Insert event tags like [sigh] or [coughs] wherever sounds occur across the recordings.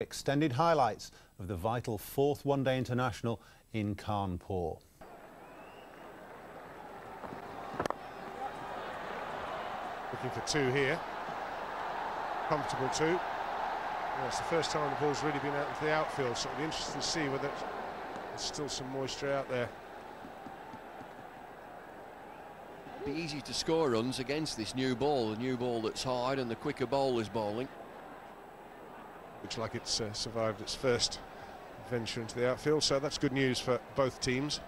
Extended highlights of the vital fourth one-day international in Kanpur. Looking for two here. Comfortable two. Yeah, it's the first time the ball's really been out into the outfield, so it'll be interesting to see whether there's still some moisture out there. Be easy to score runs against this new ball, the new ball that's hard and the quicker bowlers bowling. Looks like it's uh, survived its first venture into the outfield, so that's good news for both teams.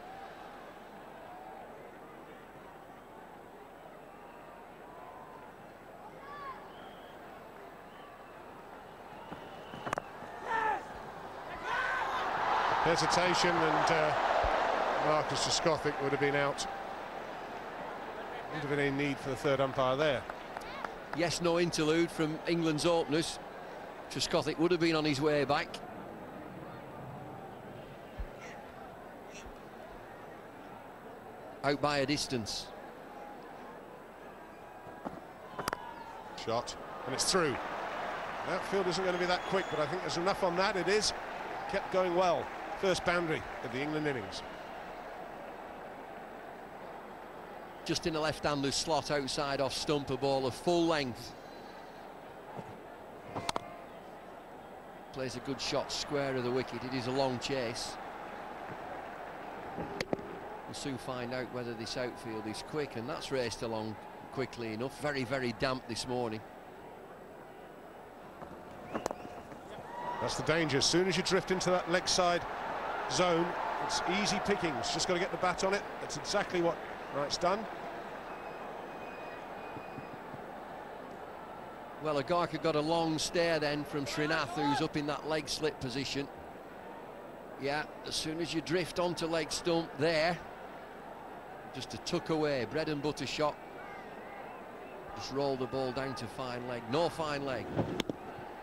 Hesitation and uh, Marcus Trescothick would have been out. Wouldn't have been any need for the third umpire there. Yes, no interlude from England's openers. Trescothick would have been on his way back. Out by a distance. Shot, and it's through. That field isn't going to be that quick, but I think there's enough on that. It is. Kept going well. First boundary of the England innings. Just in the left-hander's slot outside off stump, a ball of full length. Plays a good shot square of the wicket. It is a long chase. We'll soon find out whether this outfield is quick, and that's raced along quickly enough. Very, very damp this morning. That's the danger. As soon as you drift into that leg side zone, it's easy pickings. Just got to get the bat on it. That's exactly what Wright's done. Well, Agarkar got a long stare then from Srinath, who's up in that leg slip position. Yeah, as soon as you drift onto leg stump there, just a tuck away, bread and butter shot. Just roll the ball down to fine leg. No fine leg.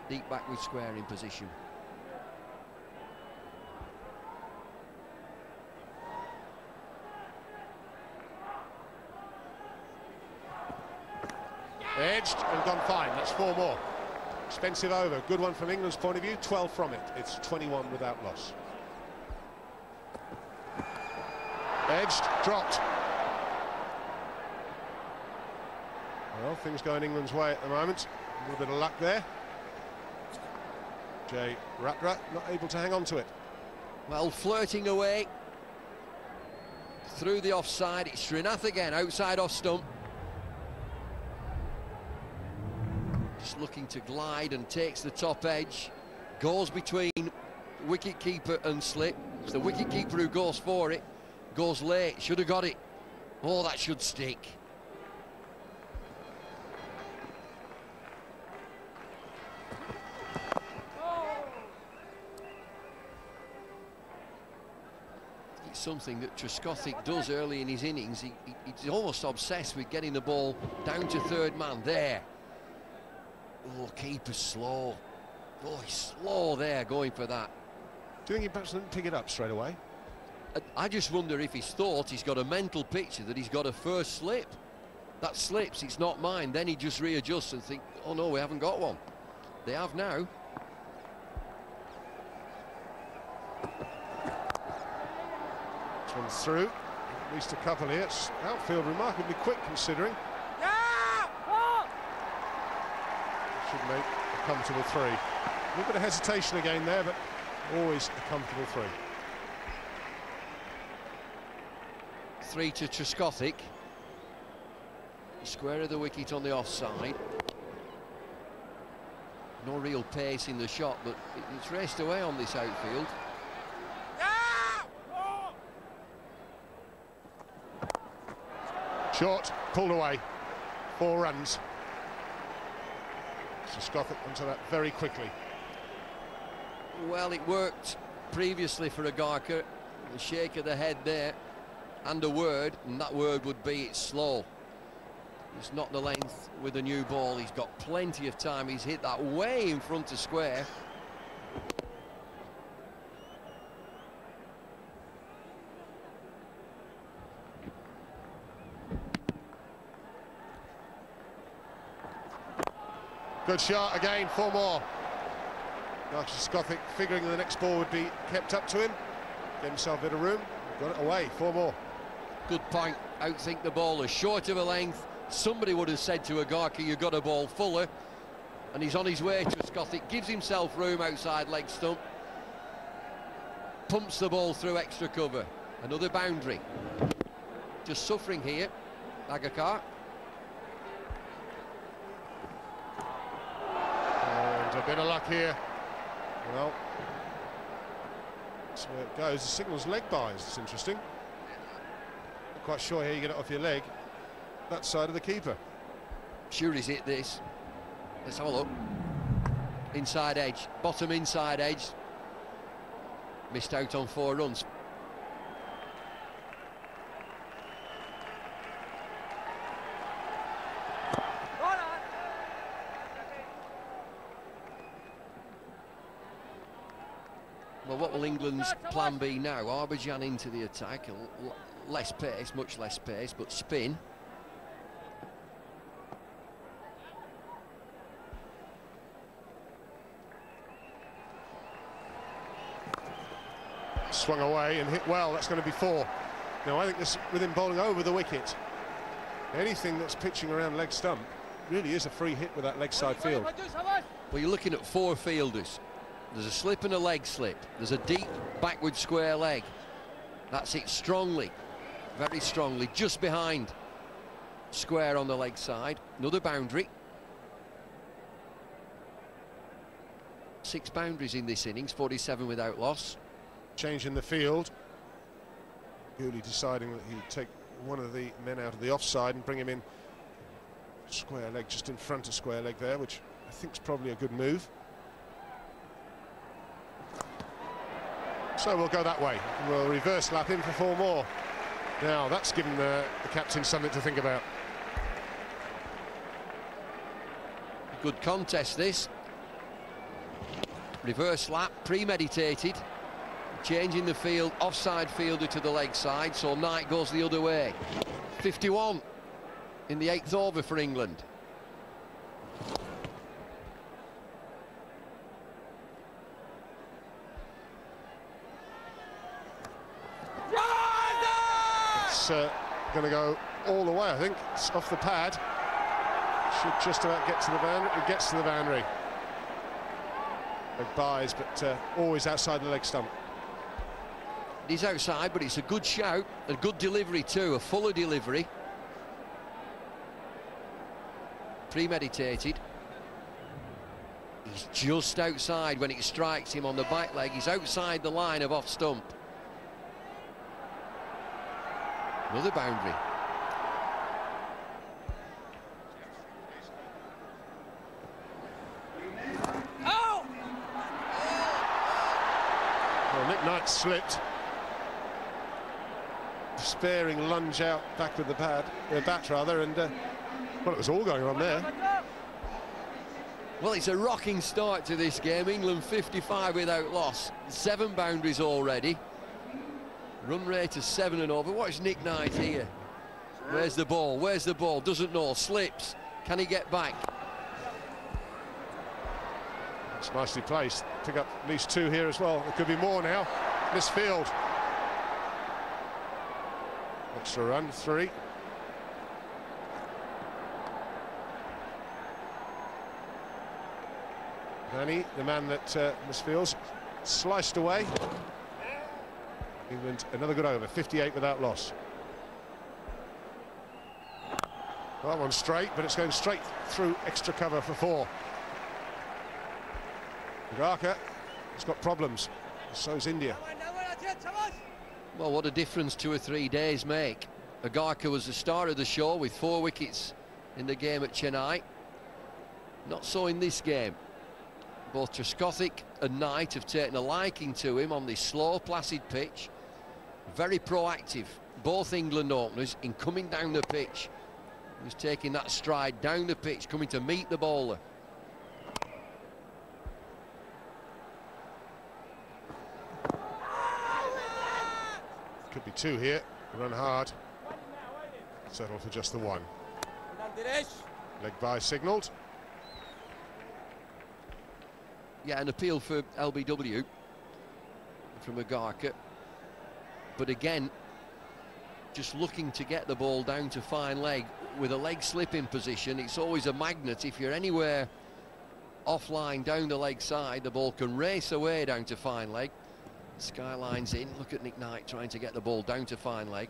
Deep back with square in position. Edged and gone fine. That's four more. Expensive over. Good one from England's point of view. 12 from it. It's 21 without loss. Edged, dropped. Well, things going England's way at the moment. A little bit of luck there. Jay Ratra not able to hang on to it. Well, flirting away through the offside. It's Srinath again, outside off stump. Looking to glide and takes the top edge. Goes between wicket keeper and slip. It's the wicket keeper who goes for it. Goes late, should have got it. Oh, that should stick. It's something that Trescothick does early in his innings. He, he, he's almost obsessed with getting the ball down to third man. There. Oh, keeper slow. Oh, he's slow there going for that. Do you think he perhaps didn't pick it up straight away? I just wonder if he's thought he's got a mental picture that he's got a first slip. That slips, it's not mine. Then he just readjusts and think, oh no, we haven't got one. They have now. One's through. At least a couple here. Outfield remarkably quick considering. Should make a comfortable three. A little bit of hesitation again there, but always a comfortable three. Three to Trescothick. Square of the wicket on the offside. No real pace in the shot, but it's raced away on this outfield. Short, pulled away. Four runs. Trescothick onto that very quickly. Well, it worked previously for Agarkar. The shake of the head there, and a word, and that word would be it's slow. It's not the length with a new ball. He's got plenty of time. He's hit that way in front of square. Good shot again, four more. Marcus Gothic figuring the next ball would be kept up to him. Get himself a bit of room. Got it away. Four more. Good point. Outthink the ball. As short of a length. Somebody would have said to Agarkar, you've got a ball fuller. And he's on his way to Gothic. Gives himself room outside leg stump. Pumps the ball through extra cover. Another boundary. Just suffering here. Agarkar. And a bit of luck here. Well, that's where it goes. The signal's leg byes. It's interesting. Not quite sure how you get it off your leg. That side of the keeper. Sure is it this. Let's have a look. Inside edge. Bottom inside edge. Missed out on four runs. Well, what will England's plan B now? Harbhajan into the attack, less pace, much less pace, but spin. Swung away and hit well, that's going to be four. Now, I think this, with him bowling over the wicket, anything that's pitching around leg stump really is a free hit with that leg side field. Well, you're looking at four fielders. There's a slip and a leg slip. There's a deep backward square leg. That's it strongly, very strongly, just behind. Square on the leg side. Another boundary. Six boundaries in this innings, 47 without loss. Change in the field. Ganguly deciding that he'd take one of the men out of the offside and bring him in square leg, just in front of square leg there, which I think is probably a good move. So we'll go that way. We'll reverse lap in for four more. Now, that's given the, the captain something to think about. Good contest, this. Reverse lap, premeditated. Changing the field, offside fielder to the leg side, so Knight goes the other way. 51 in the eighth over for England. Uh, going to go all the way, I think. It's off the pad. Should just about get to the boundary. It gets to the boundary. Big buys, but uh, always outside the leg stump. He's outside, but it's a good shout, a good delivery too, a fuller delivery. Premeditated. He's just outside when it strikes him on the back leg. He's outside the line of off stump. Another boundary. Oh! Well, Nick Knight slipped. Despairing lunge out back with the pad, the bat rather, and uh, well, it was all going on there. Well, it's a rocking start to this game. England 55 without loss. Seven boundaries already. Run rate is seven and over. Watch Nick Knight here. Where's the ball? Where's the ball? Doesn't know. Slips. Can he get back? It's nicely placed. Pick up at least two here as well. There could be more now. This field. Extra run, three. Danny, the man that uh, Misfields sliced away. England, another good over, 58 without loss. That one straight, but it's going straight through extra cover for four. Agarkar has got problems, so's India. Well, what a difference two or three days make. Agarkar was the star of the show with four wickets in the game at Chennai. Not so in this game. Both Trescothick and Knight have taken a liking to him on this slow, placid pitch. Very proactive, both England openers, in coming down the pitch. He's taking that stride down the pitch, coming to meet the bowler. Could be two here. Run hard. Settle for just the one. Leg bye signalled. Yeah, an appeal for LBW from Agarkar. But again, just looking to get the ball down to fine leg with a leg slip in position. It's always a magnet. If you're anywhere offline down the leg side, the ball can race away down to fine leg. Skyline's in. Look at Nick Knight trying to get the ball down to fine leg.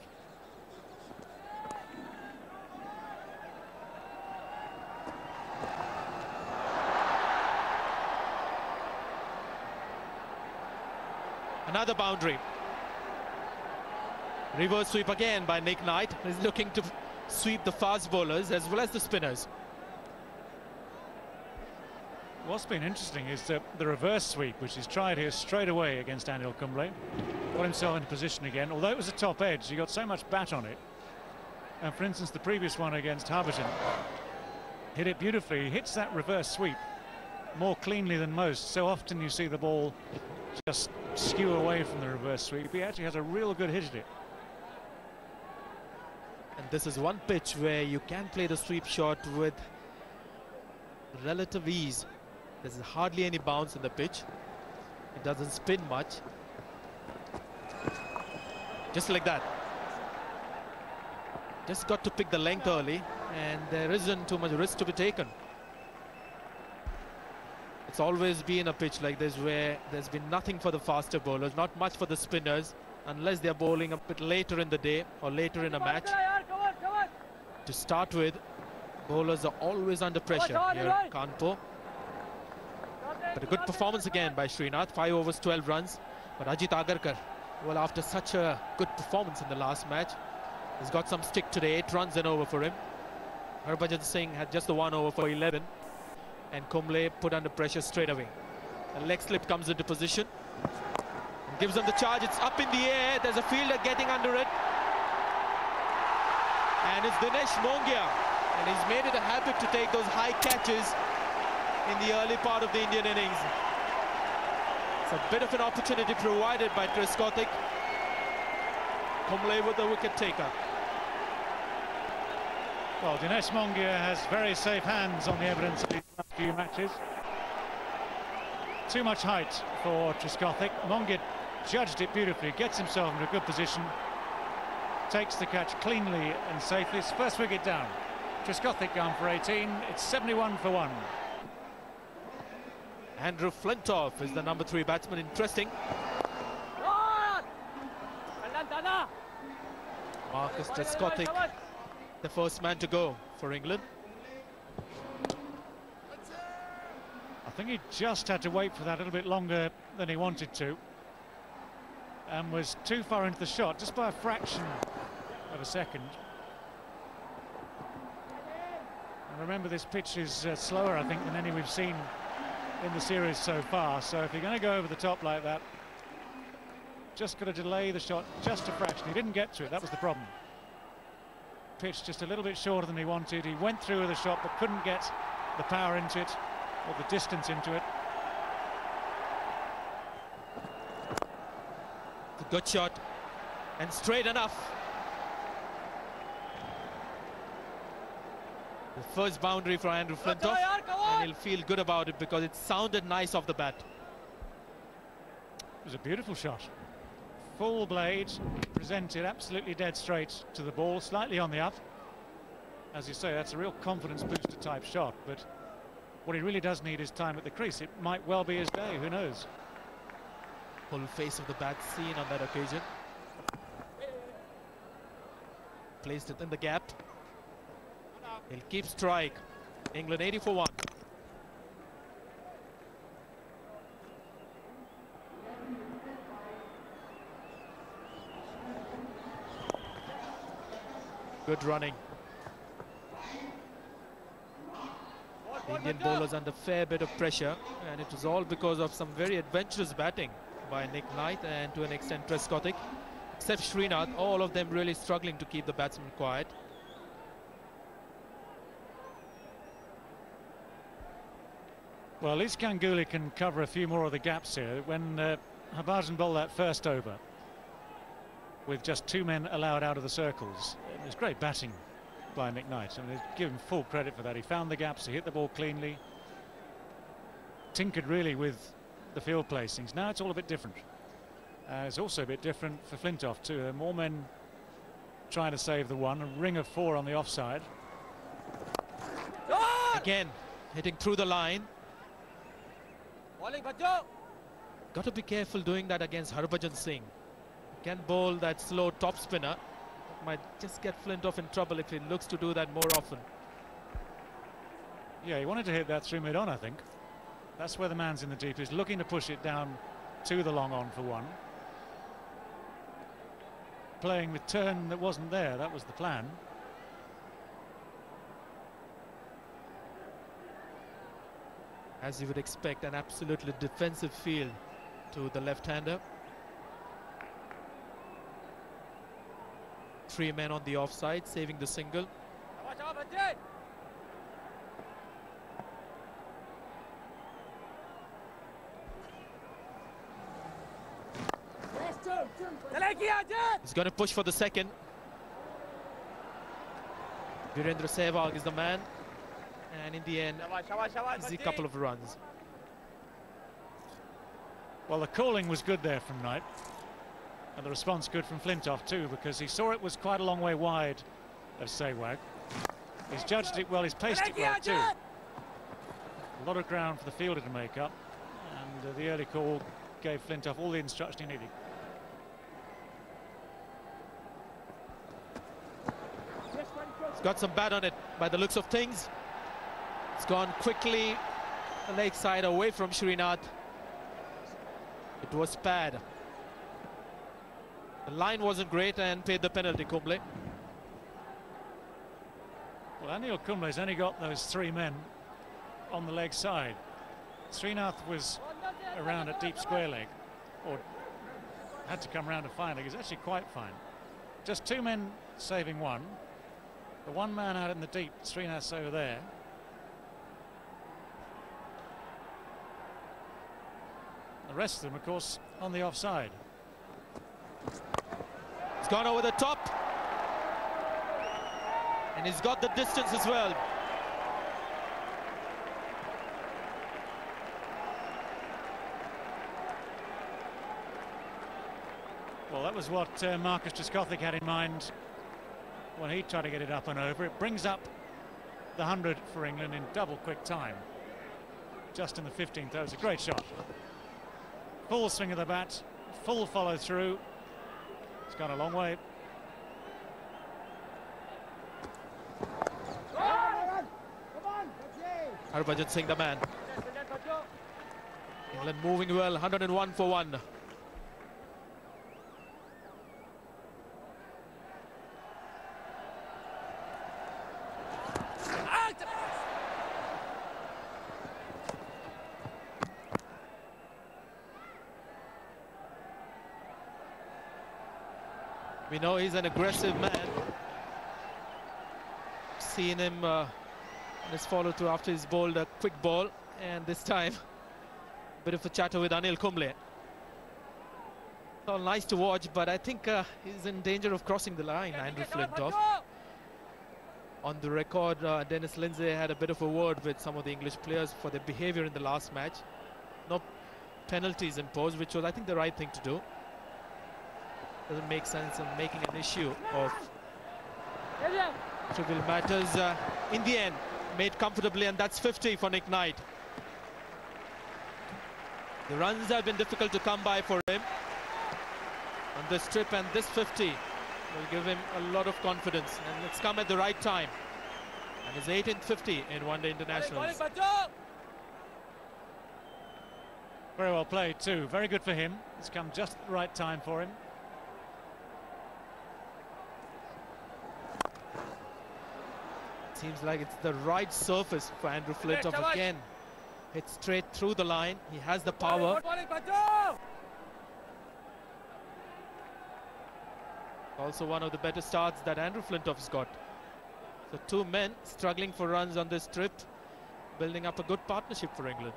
Another boundary. Reverse sweep again by Nick Knight. He's looking to sweep the fast bowlers as well as the spinners. What's been interesting is the, the reverse sweep, which he's tried here straight away against Anil Kumble. Got himself into position again. Although it was a top edge, he got so much bat on it. And for instance, the previous one against Harbhajan hit it beautifully. He hits that reverse sweep more cleanly than most. So often you see the ball just skew away from the reverse sweep. He actually has a real good hit at it. This is one pitch where you can play the sweep shot with relative ease. There's hardly any bounce in the pitch. It doesn't spin much. Just like that. Just got to pick the length early and there isn't too much risk to be taken. It's always been a pitch like this where there's been nothing for the faster bowlers, not much for the spinners, unless they're bowling a bit later in the day or later in a match. To start with, bowlers are always under pressure here at Kanpur. But a good performance again by Srinath, 5 overs, 12 runs. But Ajit Agarkar, well, after such a good performance in the last match, he's got some stick today, 8 runs and over for him. Harbhajan Singh had just the one over for 11 and Kumble put under pressure straight away. A leg slip comes into position. Gives them the charge. It's up in the air. There's a fielder getting under it. And it's Dinesh Mongia. And he's made it a habit to take those high catches in the early part of the Indian innings. It's a bit of an opportunity provided by Chris Trescothick. Kumble with the wicket taker. Well, Dinesh Mongia has very safe hands on the evidence of these last few matches. Too much height for Trescothick. Mongia judged it beautifully, gets himself in a good position, takes the catch cleanly and safely. It's first wicket down. Trescothick gone for 18. It's 71 for 1. Andrew Flintoff is the number three batsman. Interesting. Marcus Trescothick the first man to go for England. I think he just had to wait for that a little bit longer than he wanted to and was too far into the shot, just by a fraction of a second. And remember, this pitch is uh, slower, I think, than any we've seen in the series so far. So if you're going to go over the top like that, just got to delay the shot just a fraction. He didn't get to it, that was the problem pitch just a little bit shorter than he wanted. He went through with a shot but couldn't get the power into it or the distance into it. Good shot and straight enough. The first boundary for Andrew Flintoff and he'll feel good about it because it sounded nice off the bat. It was a beautiful shot full blade, presented absolutely dead straight to the ball, slightly on the up. As you say, that's a real confidence booster type shot, but what he really does need is time at the crease. It might well be his day, who knows? Full face of the bat seen on that occasion. Placed it in the gap. He'll keep strike. England 80 for 1. Good running. The Indian bowlers under fair bit of pressure and it was all because of some very adventurous batting by Nick Knight and to an extent Trescothick. Except Srinath, all of them really struggling to keep the batsmen quiet. Well, at least Ganguly can cover a few more of the gaps here. When uh, Harbhajan bowled that first over, with just two men allowed out of the circles. It was great batting by Nick Knight, and give him full credit for that. He found the gaps, he hit the ball cleanly. tinkered really with the field placings. Now it's all a bit different. Uh, it's also a bit different for Flintoff too. There are more men trying to save the one. A ring of four on the offside. Again, hitting through the line. Got to be careful doing that against Harbhajan Singh. Can bowl that slow top spinner. Might just get Flintoff in trouble if he looks to do that more often. Yeah, he wanted to hit that through mid-on, I think. That's where the man's in the deep. He's looking to push it down to the long on for one. Playing with turn that wasn't there. That was the plan. As you would expect, an absolutely defensive field to the left-hander. Three men on the offside, saving the single. He's going to push for the second. Virendra Sehwag is the man. And in the end, a couple of runs. Well, the calling was good there from Knight. And the response good from Flintoff too, because he saw it was quite a long way wide of Sehwag. He's judged it well, he's placed it well too. A lot of ground for the fielder to make up. And uh, the early call gave Flintoff all the instruction he needed. He's got some bat on it by the looks of things. It's gone quickly the leg side away from Srinath. It was bad. The line wasn't great and paid the penalty, Kumble. Well, Anil Kumble's only got those three men on the leg side. Srinath was around at deep square leg, or had to come round to fine leg. He's actually quite fine. Just two men saving one. The one man out in the deep, Srinath's over there. The rest of them, of course, on the offside. It's gone over the top. And he's got the distance as well. Well, that was what uh, Marcus Trescothick had in mind when he tried to get it up and over. It brings up the 100 for England in double quick time. Just in the 15th, that was a great shot. Full swing of the bat, full follow through. It's gone a long way. Harbhajan Singh the man. England moving well, 101 for one. We know he's an aggressive man. Seeing him uh, in his follow through after he's bowled a quick ball, and this time, a [laughs] bit of a chatter with Anil Kumble. All nice to watch, but I think uh, he's in danger of crossing the line, Andrew Flintoff. On the record, uh, Denis Lindsay had a bit of a word with some of the English players for their behavior in the last match. No penalties imposed, which was, I think, the right thing to do doesn't make sense of making an issue of trivial matters. Uh, in the end, made comfortably, and that's 50 for Nick Knight. The runs have been difficult to come by for him on this trip, and this 50 will give him a lot of confidence, and it's come at the right time. And his 18th 50 in one-day internationals. Very well played too. Very good for him. It's come just at the right time for him. Seems like it's the right surface for Andrew Flintoff again. Hit straight through the line. He has the power. Also one of the better starts that Andrew Flintoff's got. So two men struggling for runs on this trip, building up a good partnership for England.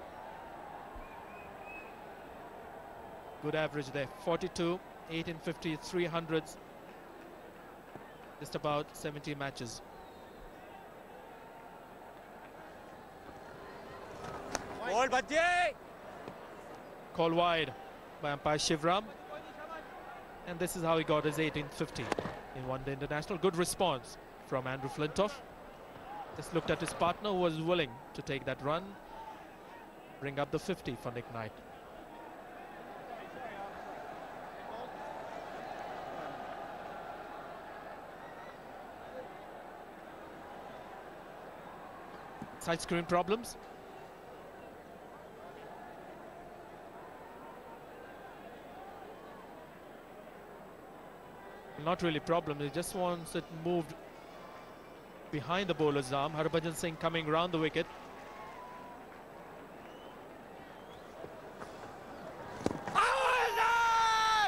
Good average there, 42, 1850, 300s, just about 70 matches. Call wide by umpire Shivram. And this is how he got his 18th 50 in one day international. Good response from Andrew Flintoff. Just looked at his partner who was willing to take that run, bring up the 50 for Nick Knight. Side screen problems. Not really problem, he just wants it moved behind the bowler's arm. Harbhajan Singh coming round the wicket.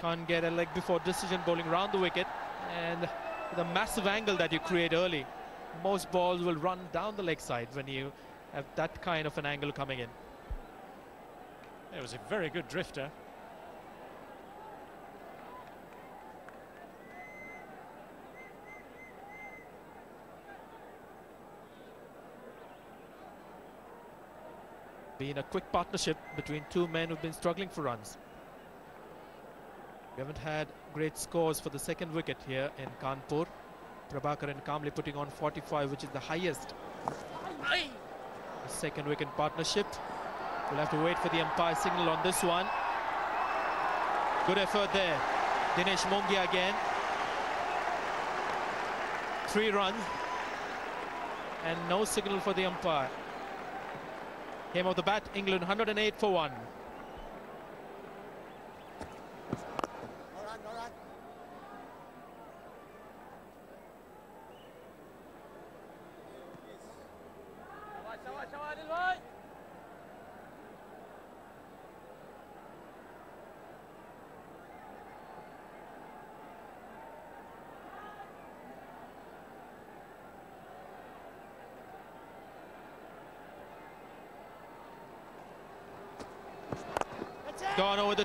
Can't get a leg before decision bowling round the wicket and the massive angle that you create early. Most balls will run down the leg side when you have that kind of an angle coming in. It was a very good drifter. Been a quick partnership between two men who've been struggling for runs. We haven't had great scores for the second wicket here in Kanpur. Prabhakaran calmly putting on 45, which is the highest. The second wicket partnership. We'll have to wait for the umpire signal on this one. Good effort there. Dinesh Mongia again. Three runs. And no signal for the umpire. Came off the bat, England 108 for 1.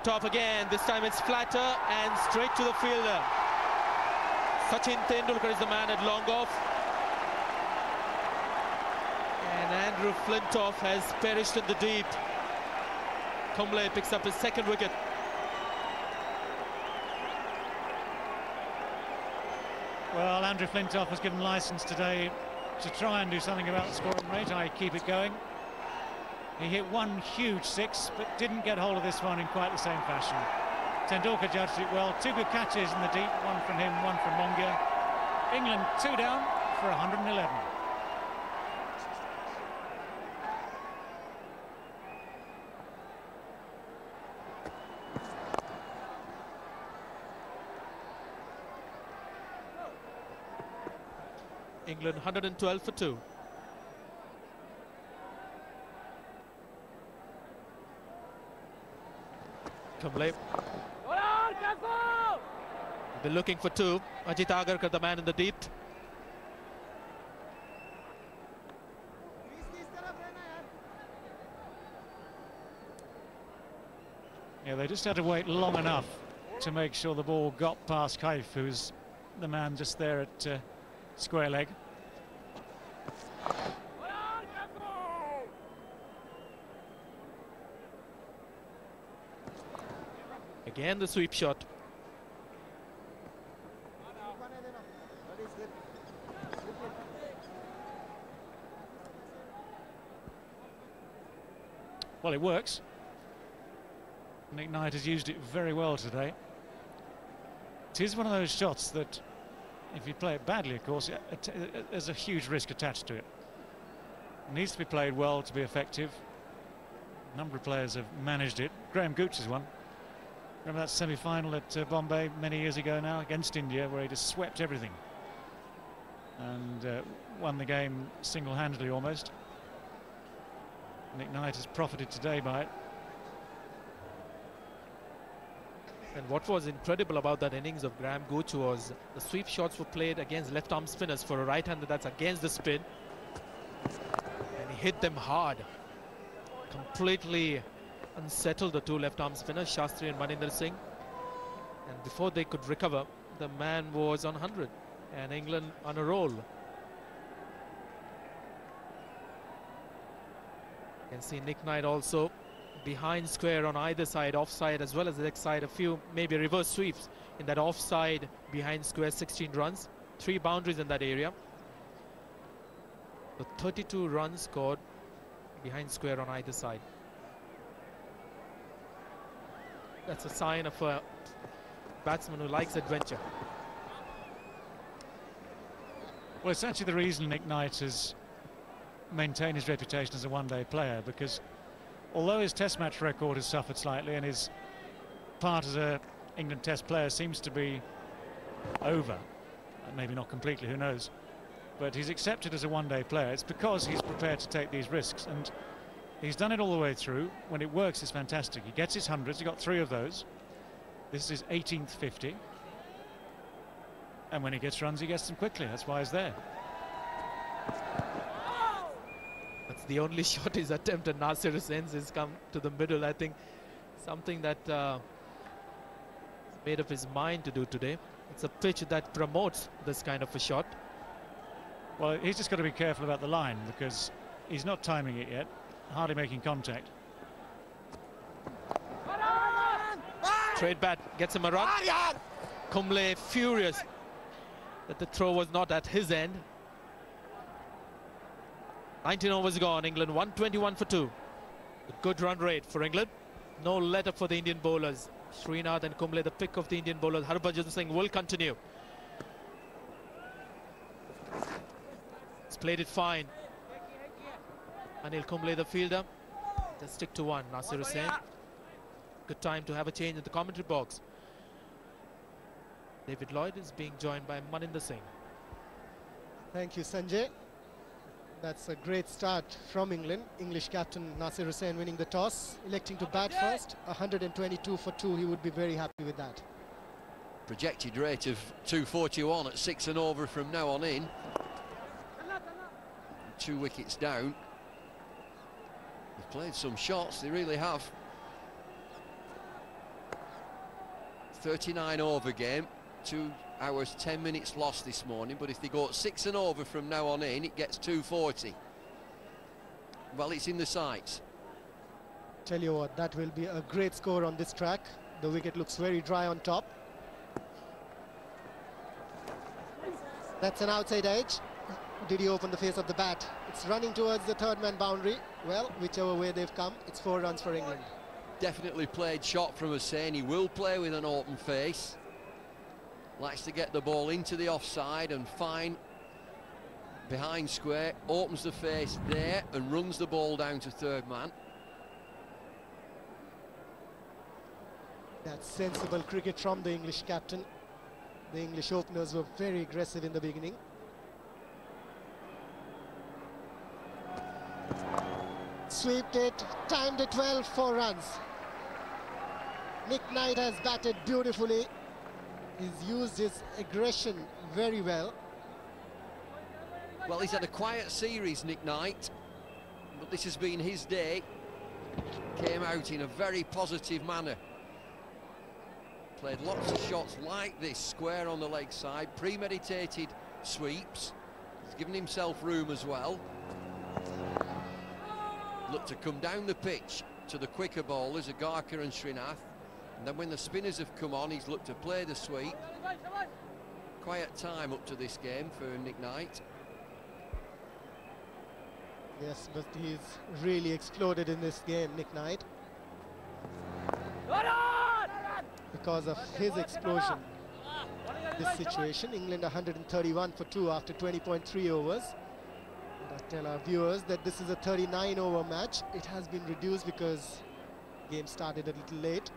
off again. This time it's flatter and straight to the fielder. Sachin Tendulkar is the man at long off. And Andrew Flintoff has perished in the deep. Kumble picks up his second wicket. Well, Andrew Flintoff was given license today to try and do something about the scoring rate. I keep it going. He hit one huge six, but didn't get hold of this one in quite the same fashion. Tendulkar judged it well. Two good catches in the deep, one from him, one from Mongia. England two down for 111. England 112 for 2. Kumble. They're looking for two. Ajit Agarkar, the man in the deep. Yeah, they just had to wait long enough to make sure the ball got past Kaif, who's the man just there at uh, square leg. Again, the sweep shot. Well, it works. Nick Knight has used it very well today. It is one of those shots that, if you play it badly, of course, there's a huge risk attached to it. It needs to be played well to be effective. A number of players have managed it. Graham Gooch is one. Remember that semi-final at uh, Bombay many years ago now against India where he just swept everything and uh, won the game single-handedly almost. Nick Knight has profited today by it. And what was incredible about that innings of Graham Gooch was the sweep shots were played against left-arm spinners for a right-hander that's against the spin. And he hit them hard. Completely unsettled the two left-arm spinners, Shastri and Maninder Singh. And before they could recover, the man was on 100 and England on a roll. You can see Nick Knight also behind square on either side, offside as well as the next side. A few maybe reverse sweeps in that offside behind square, 16 runs, three boundaries in that area. So 32 runs scored behind square on either side. That's a sign of a batsman who likes adventure. Well, it's actually the reason Nick Knight has maintained his reputation as a one-day player because although his test match record has suffered slightly and his part as a England test player seems to be over, uh, maybe not completely, who knows, but he's accepted as a one-day player. It's because he's prepared to take these risks and he's done it all the way through. When it works, it's fantastic. He gets his hundreds, he got three of those. This is 18th 50. And when he gets runs, he gets them quickly. That's why he's there. That's the only [laughs] shot he's attempted. Nasir Hussain's has come to the middle. I think something that uh, he's made up his mind to do today. It's a pitch that promotes this kind of a shot. Well, he's just got to be careful about the line because he's not timing it yet, hardly making contact. Trade bat gets him a run. Kumble furious that the throw was not at his end. 19 overs gone. England 121 for two. A good run rate for England. No let up for the Indian bowlers. Srinath and Kumble, the pick of the Indian bowlers. Harbhajan Singh will continue. He's played it fine. Anil Kumble, the fielder. Just stick to one. Nasir Hussain. Good time to have a change in the commentary box. David Lloyd is being joined by Maninder Singh. Thank you, Sanjay. That's a great start from England. English captain Nasir Hussain winning the toss, electing to bat first. 122 for two. He would be very happy with that. Projected rate of 241 at six and over from now on in. Two wickets down. Played some shots, they really have. 39 over game, two hours 10 minutes lost this morning but if they go six and over from now on in it gets 240 well it's in the sights Tell you what, that will be a great score on this track. The wicket looks very dry on top. That's an outside edge. Did he open the face of the bat? It's running towards the third man boundary. Well, whichever way they've come, it's four runs for England. definitely played shot from Hussain he will play with an open face likes to get the ball into the offside and fine behind square opens the face there and runs the ball down to third man That's sensible cricket from the English captain. The English openers were very aggressive in the beginning. Swept it, timed it well, four runs. Nick Knight has batted beautifully. He's used his aggression very well. well he's had a quiet series Nick Knight but this has been his day came out in a very positive manner played lots of shots like this square on the leg side premeditated sweeps he's given himself room as well looked to come down the pitch to the quicker bowlers Agarkar and Srinath and then when the spinners have come on he's looked to play the sweep quiet time up to this game for Nick Knight Yes, but he's really exploded in this game, Nick Knight. Because of his explosion. This situation, England 131 for two after 20.3 overs. Tell our viewers that this is a 39 over match. It has been reduced because game started a little late.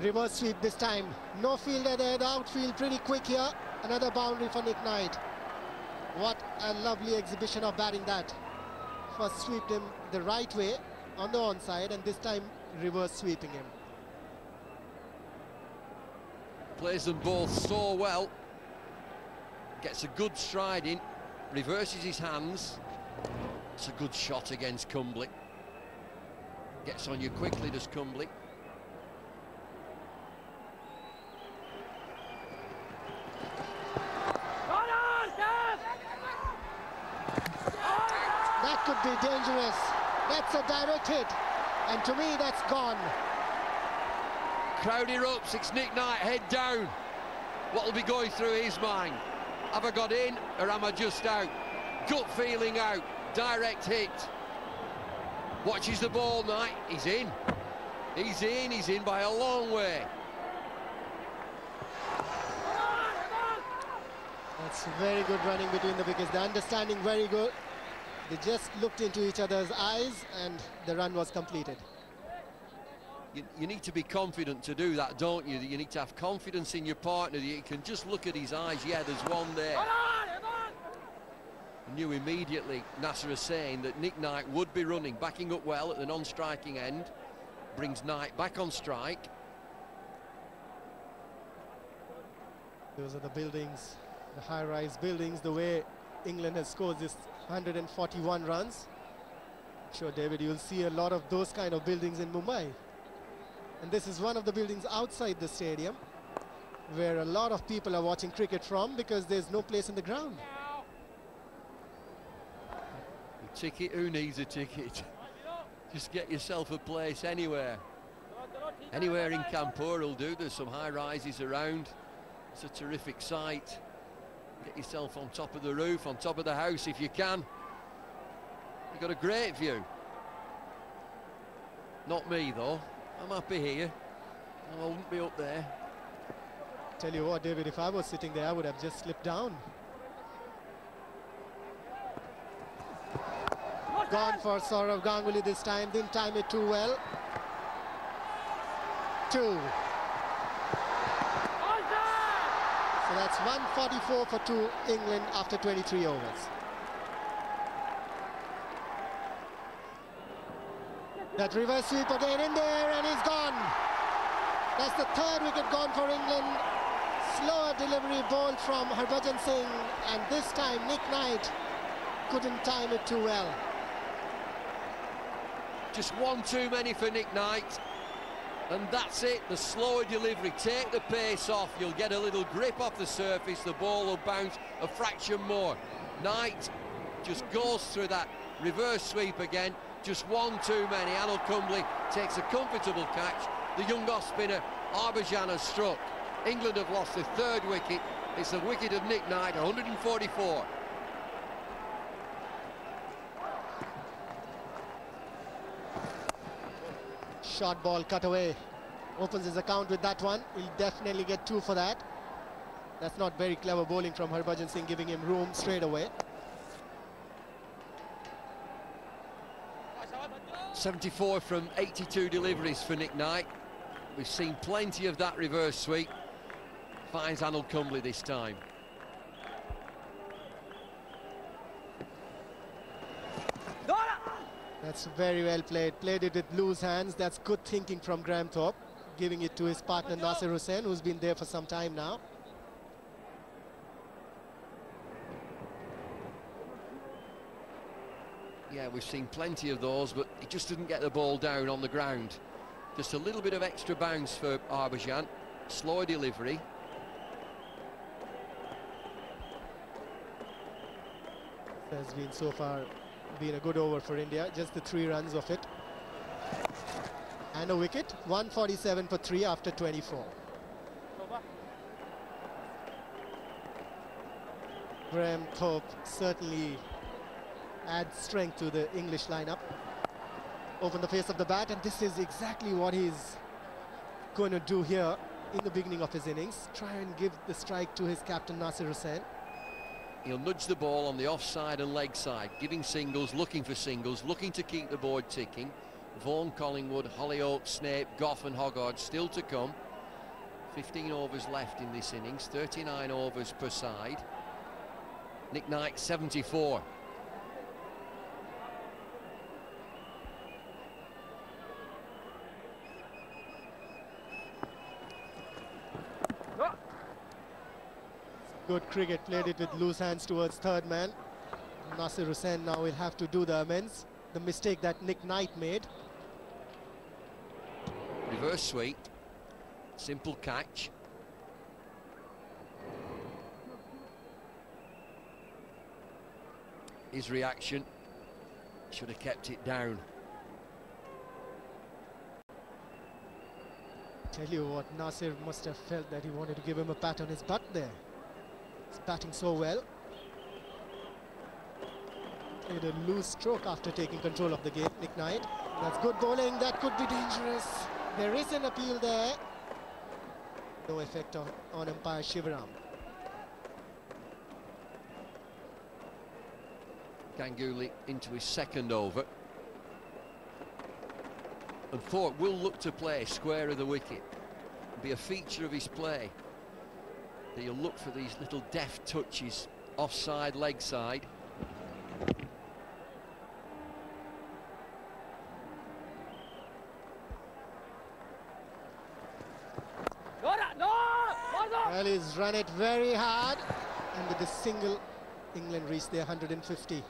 Reverse sweep this time. No fielder there, the outfield pretty quick here. Another boundary for Nick Knight. What a lovely exhibition of batting that. First sweeped him the right way on the onside and this time reverse sweeping him. plays them both so well gets a good stride in reverses his hands it's a good shot against Kumble. gets on you quickly does Kumble. That that could be dangerous that's a direct hit. And to me, that's gone. Crowd erupts, it's Nick Knight, head down. What will be going through his mind? Have I got in or am I just out? Gut feeling out, direct hit. Watches the ball, Knight, he's in. He's in, he's in by a long way. That's very good running between the wickets. The understanding very good. They just looked into each other's eyes and the run was completed. You, you, need to be confident to do that, don't you? That You need to have confidence in your partner. You can just look at his eyes. Yeah, there's one there. I knew immediately, Nasser is saying that Nick Knight would be running, backing up well at the non-striking end. Brings Knight back on strike. Those are the buildings, the high-rise buildings, the way England has scored this 141 runs. I'm sure, David, you'll see a lot of those kind of buildings in Mumbai. And this is one of the buildings outside the stadium where a lot of people are watching cricket from because there's no place in the ground. A ticket, who needs a ticket? Just get yourself a place anywhere. Anywhere in Kanpur will do. There's some high rises around. It's a terrific sight. Get yourself on top of the roof, on top of the house if you can. You've got a great view. Not me though. I'm happy here. I wouldn't be up there. Tell you what, David, if I was sitting there, I would have just slipped down. Gone for Sourav Ganguly this time, didn't time it too well. Two. So that's 144 for two England after 23 overs. That reverse sweep again in there and he's gone. That's the third wicket gone for England. Slower delivery ball from Harbhajan Singh and this time Nick Knight couldn't time it too well. Just one too many for Nick Knight. And that's it, the slower delivery. Take the pace off, you'll get a little grip off the surface, the ball will bounce a fraction more. Knight just goes through that reverse sweep again, just one too many. Anil Kumble takes a comfortable catch. The young off spinner, Harbhajan has struck. England have lost the third wicket. It's the wicket of Nick Knight, 144. Short ball cut away. Opens his account with that one. He'll definitely get two for that. That's not very clever bowling from Harbhajan Singh, giving him room straight away. 74 from 82 deliveries for Nick Knight. We've seen plenty of that reverse sweep. Finds Anil Kumble this time. That's very well played. Played it with loose hands. That's good thinking from Graham Thorpe. Giving it to his partner Nasser Hussain, who's been there for some time now. Yeah, we've seen plenty of those, but he just didn't get the ball down on the ground. Just a little bit of extra bounce for Harbhajan. Slow delivery. Has been so far been a good over for India. Just the three runs of it. And a wicket. 147 for three after 24. Graham Thorpe certainly adds strength to the English lineup. Open the face of the bat, and this is exactly what he's going to do here in the beginning of his innings. Try and give the strike to his captain, Nasser Hussain. He'll nudge the ball on the offside and leg side, giving singles, looking for singles, looking to keep the board ticking. Vaughan, Collingwood, Hollioake, Snape, Gough and Hoggard still to come. 15 overs left in this innings, 39 overs per side. Nick Knight, 74. good cricket, played it with loose hands towards third man. Nasser Hussain now will have to do the amends. The mistake that Nick Knight made. Reverse sweep. Simple catch. His reaction should have kept it down. Tell you what, Nasser must have felt that he wanted to give him a pat on his butt there. He's batting so well. Played a loose stroke after taking control of the game, Nick Knight. That's good bowling, that could be dangerous. There is an appeal there. No effect on, on umpire Shivaram. Ganguly into his second over. And Thorpe will look to play square of the wicket. Be a feature of his play. He'll look for these little deft touches offside, leg side. Well, he's run it very hard. And with this single, England reached their 150.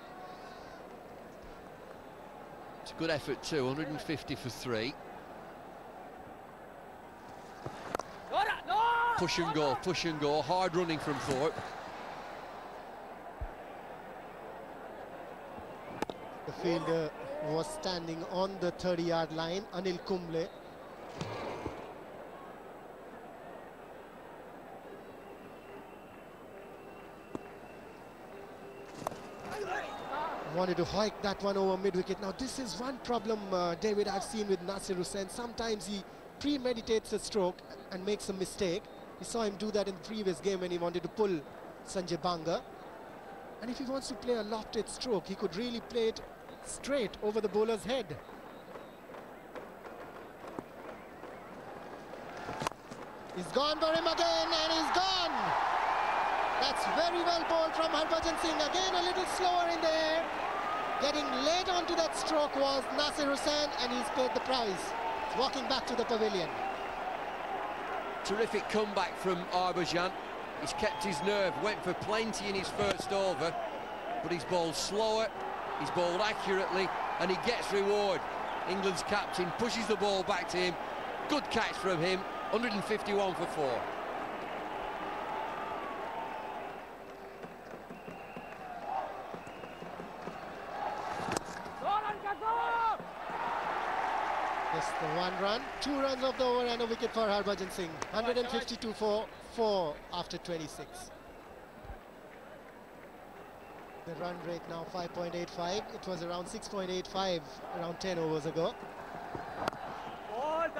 It's a good effort too, 150 for three. Push and go, push and go, hard running from Thorpe. The fielder was standing on the 30-yard line, Anil Kumble. wanted to hike that one over mid-wicket. Now, this is one problem, uh, David, I've seen with Nasser Hussain. Sometimes he premeditates a stroke and makes a mistake. We saw him do that in the previous game when he wanted to pull Sanjay Bangar. And if he wants to play a lofted stroke, he could really play it straight over the bowler's head. He's gone for him again and he's gone. That's very well bowled from Harbhajan Singh. Again a little slower in the air. Getting late onto that stroke was Nasser Hussain and he's paid the price. He's walking back to the pavilion. Terrific comeback from Harbhajan. He's kept his nerve, went for plenty in his first over, but he's bowled slower, he's bowled accurately, and he gets reward. England's captain pushes the ball back to him. Good catch from him, 151 for four. Just the one run, two runs of the over and a wicket for Harbhajan Singh. 152 for 4 after 26. The run rate now 5.85. It was around 6.85 around 10 overs ago.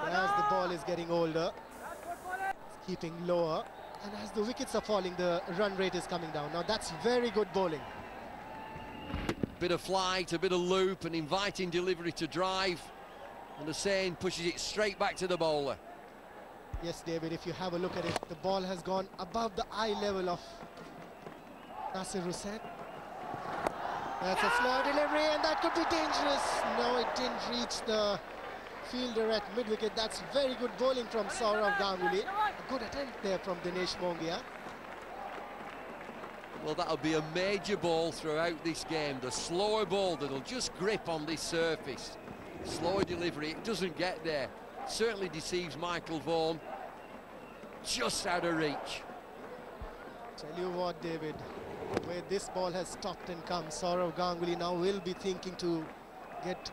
As the ball is getting older, it's keeping lower. And as the wickets are falling, the run rate is coming down. Now that's very good bowling. Bit of flight, a bit of loop, an inviting delivery to drive. And Hussain pushes it straight back to the bowler. Yes, David, if you have a look at it, the ball has gone above the eye level of Nasser Hussain. That's a slow delivery and that could be dangerous. No, it didn't reach the fielder at mid-wicket. That's very good bowling from Sourav Ganguly. A good attempt there from Dinesh Mongia. Well, that'll be a major ball throughout this game. The slower ball that'll just grip on this surface. Slower delivery, it doesn't get there. Certainly deceives Michael Vaughan. Just out of reach. Tell you what, David, where this ball has stopped and come, Sourav Ganguly now will be thinking to get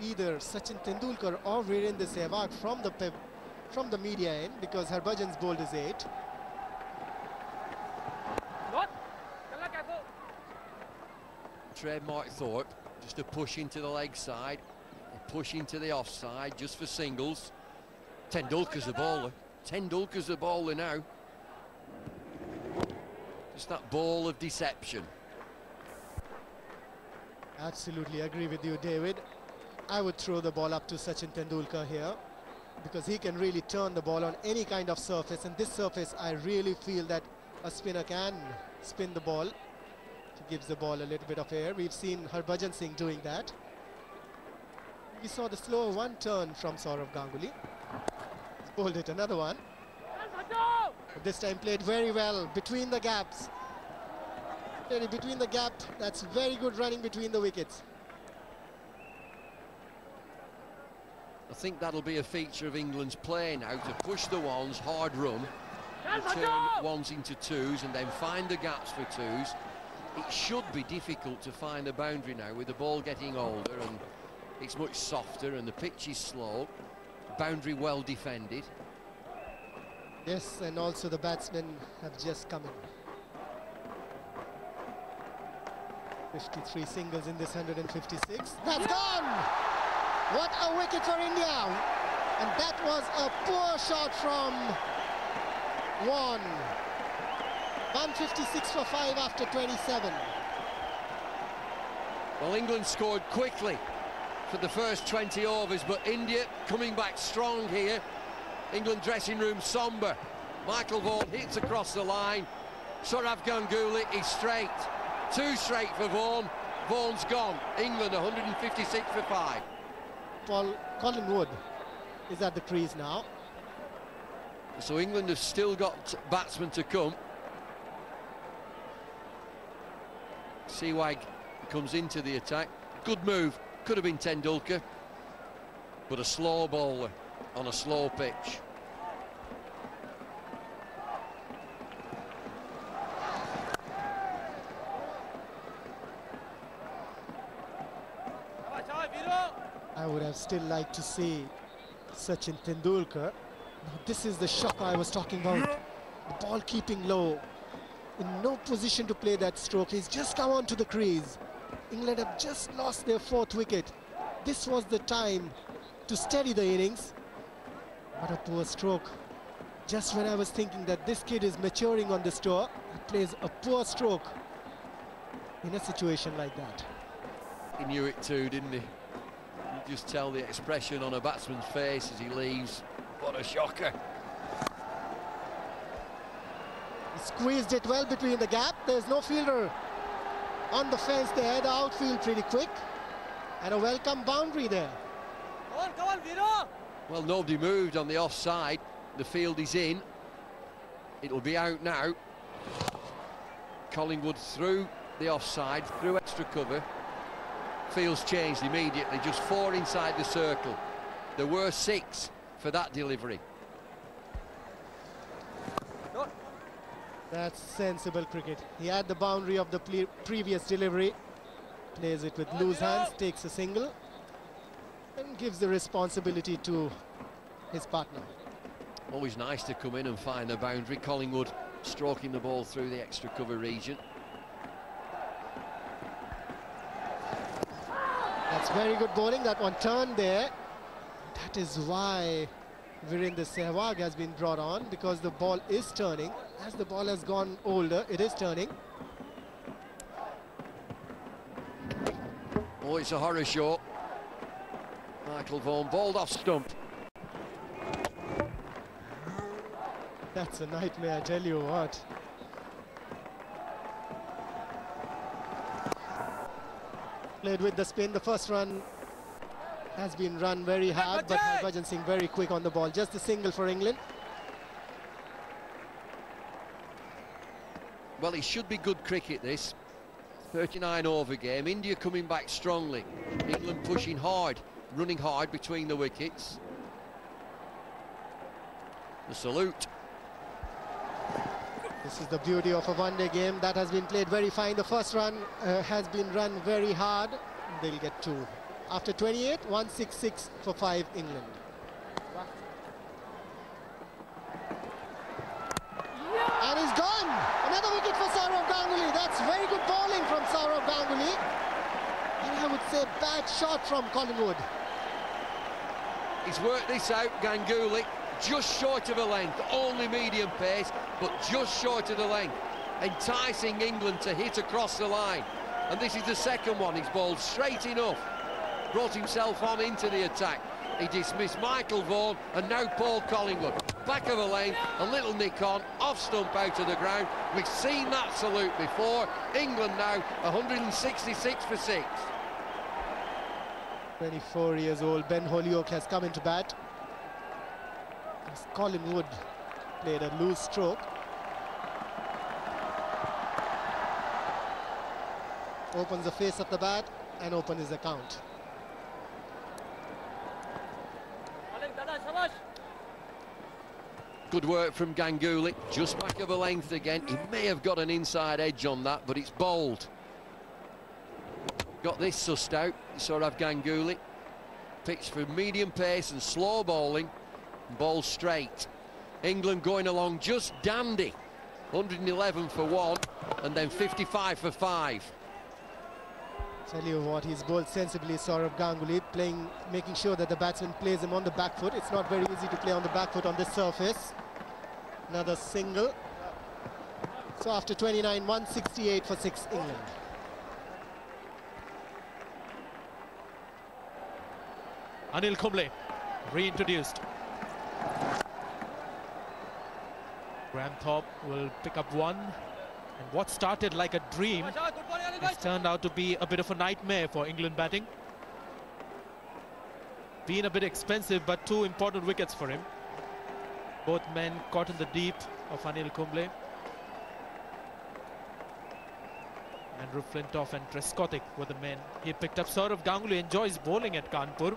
either Sachin Tendulkar or Virender Sehwag from the from the media end because Harbhajan's bowled is eight. Trademark Thorpe, just a push into the leg side, a push into the offside, just for singles. Tendulkar's the bowler. Tendulkar's the bowler now. Just that ball of deception. Absolutely agree with you, David. I would throw the ball up to Sachin Tendulkar here because he can really turn the ball on any kind of surface and this surface I really feel that a spinner can spin the ball He gives the ball a little bit of air. We've seen Harbhajan Singh doing that. We saw the slow one turn from Sourav Ganguly. He's bowled it another one. But this time played very well between the gaps. Really between the gap, that's very good running between the wickets. I think that'll be a feature of England's play now to push the ones, hard run, turn ones into twos and then find the gaps for twos it should be difficult to find a boundary now with the ball getting older and it's much softer and the pitch is slow. boundary well defended. Yes, and also the batsmen have just come in. 53 singles in this 156. That's gone! What a wicket for India! And that was a poor shot from Vaughan. 156 for 5 after 27. Well, England scored quickly for the first 20 overs, but India coming back strong here. England dressing room sombre. Michael Vaughan hits across the line. Sourav Ganguly is straight. Two straight for Vaughan. Vaughan's gone. England 156 for five. Collingwood is at the crease now. So England have still got batsmen to come. Sehwag comes into the attack. Good move. Could have been Tendulkar. But a slow bowler on a slow pitch. I would have still liked to see Sachin Tendulkar. Now this is the shock I was talking about. The ball keeping low. In no position to play that stroke. He's just come onto the crease. England have just lost their fourth wicket. This was the time to steady the innings. What a poor stroke. Just when I was thinking that this kid is maturing on this tour, he plays a poor stroke in a situation like that. He knew it too, didn't he? You just tell the expression on a batsman's face as he leaves. What a shocker. He squeezed it well between the gap. There's no fielder on the fence there. The outfield pretty quick. And a welcome boundary there. Come on, come on, Viro! Well, nobody moved on the offside. The field is in. It'll be out now. Collingwood through the offside, through extra cover. Field's changed immediately, just four inside the circle. There were six for that delivery. That's sensible cricket. He had the boundary of the previous delivery. Plays it with loose hands, takes a single and gives the responsibility to his partner. Always nice to come in and find the boundary. Collingwood stroking the ball through the extra cover region. That's very good bowling. That one turned there. That is why Virender Sehwag has been brought on because the ball is turning. As the ball has gone older, it is turning. Oh, it's a horror shot. Michael Vaughan balled off stump. That's a nightmare, I tell you what. Played with the spin. The first run has been run very hard, but Harbhajan Singh very quick on the ball. Just a single for England. Well, it should be good cricket, this. 39 over game. India coming back strongly. England pushing hard, running hard between the wickets. The salute. This is the beauty of a one-day game that has been played very fine. The first run uh, has been run very hard. They'll get two. After 28, 166 for five England. And he's gone. Another wicket for Sourav Ganguly. That's very good bowling from Sourav Ganguly. And I would bad shot from Collingwood. He's worked this out, Ganguly, just short of a length, only medium pace, but just short of the length, enticing England to hit across the line. And this is the second one, he's bowled straight enough, brought himself on into the attack. He dismissed Michael Vaughan and now Paul Collingwood. Back of the lane, a little nick on, off stump out of the ground. We've seen that salute before. England now 166 for six. 24 years old, Ben Hollioake has come into bat. As Wood played a loose stroke. Opens the face of the bat and opens his account. Good work from Ganguly, just back of a length again. He may have got an inside edge on that, but it's bowled. Got this sussed out, Sourav Ganguly. pitch for medium pace and slow bowling, ball straight. England going along just dandy. 111 for one, and then 55 for five. Tell you what, he's bowled sensibly, Sourav Ganguly, playing, making sure that the batsman plays him on the back foot. It's not very easy to play on the back foot on this surface. Another single. So after 29, 168 for six England. Anil Kumble reintroduced. Graham Thorpe will pick up one. And what started like a dream has turned out to be a bit of a nightmare for England batting. Been a bit expensive, but two important wickets for him. Both men caught in the deep of Anil Kumble. Andrew Flintoff and Trescothick were the men. He picked up Sourav Ganguly, enjoys bowling at Kanpur.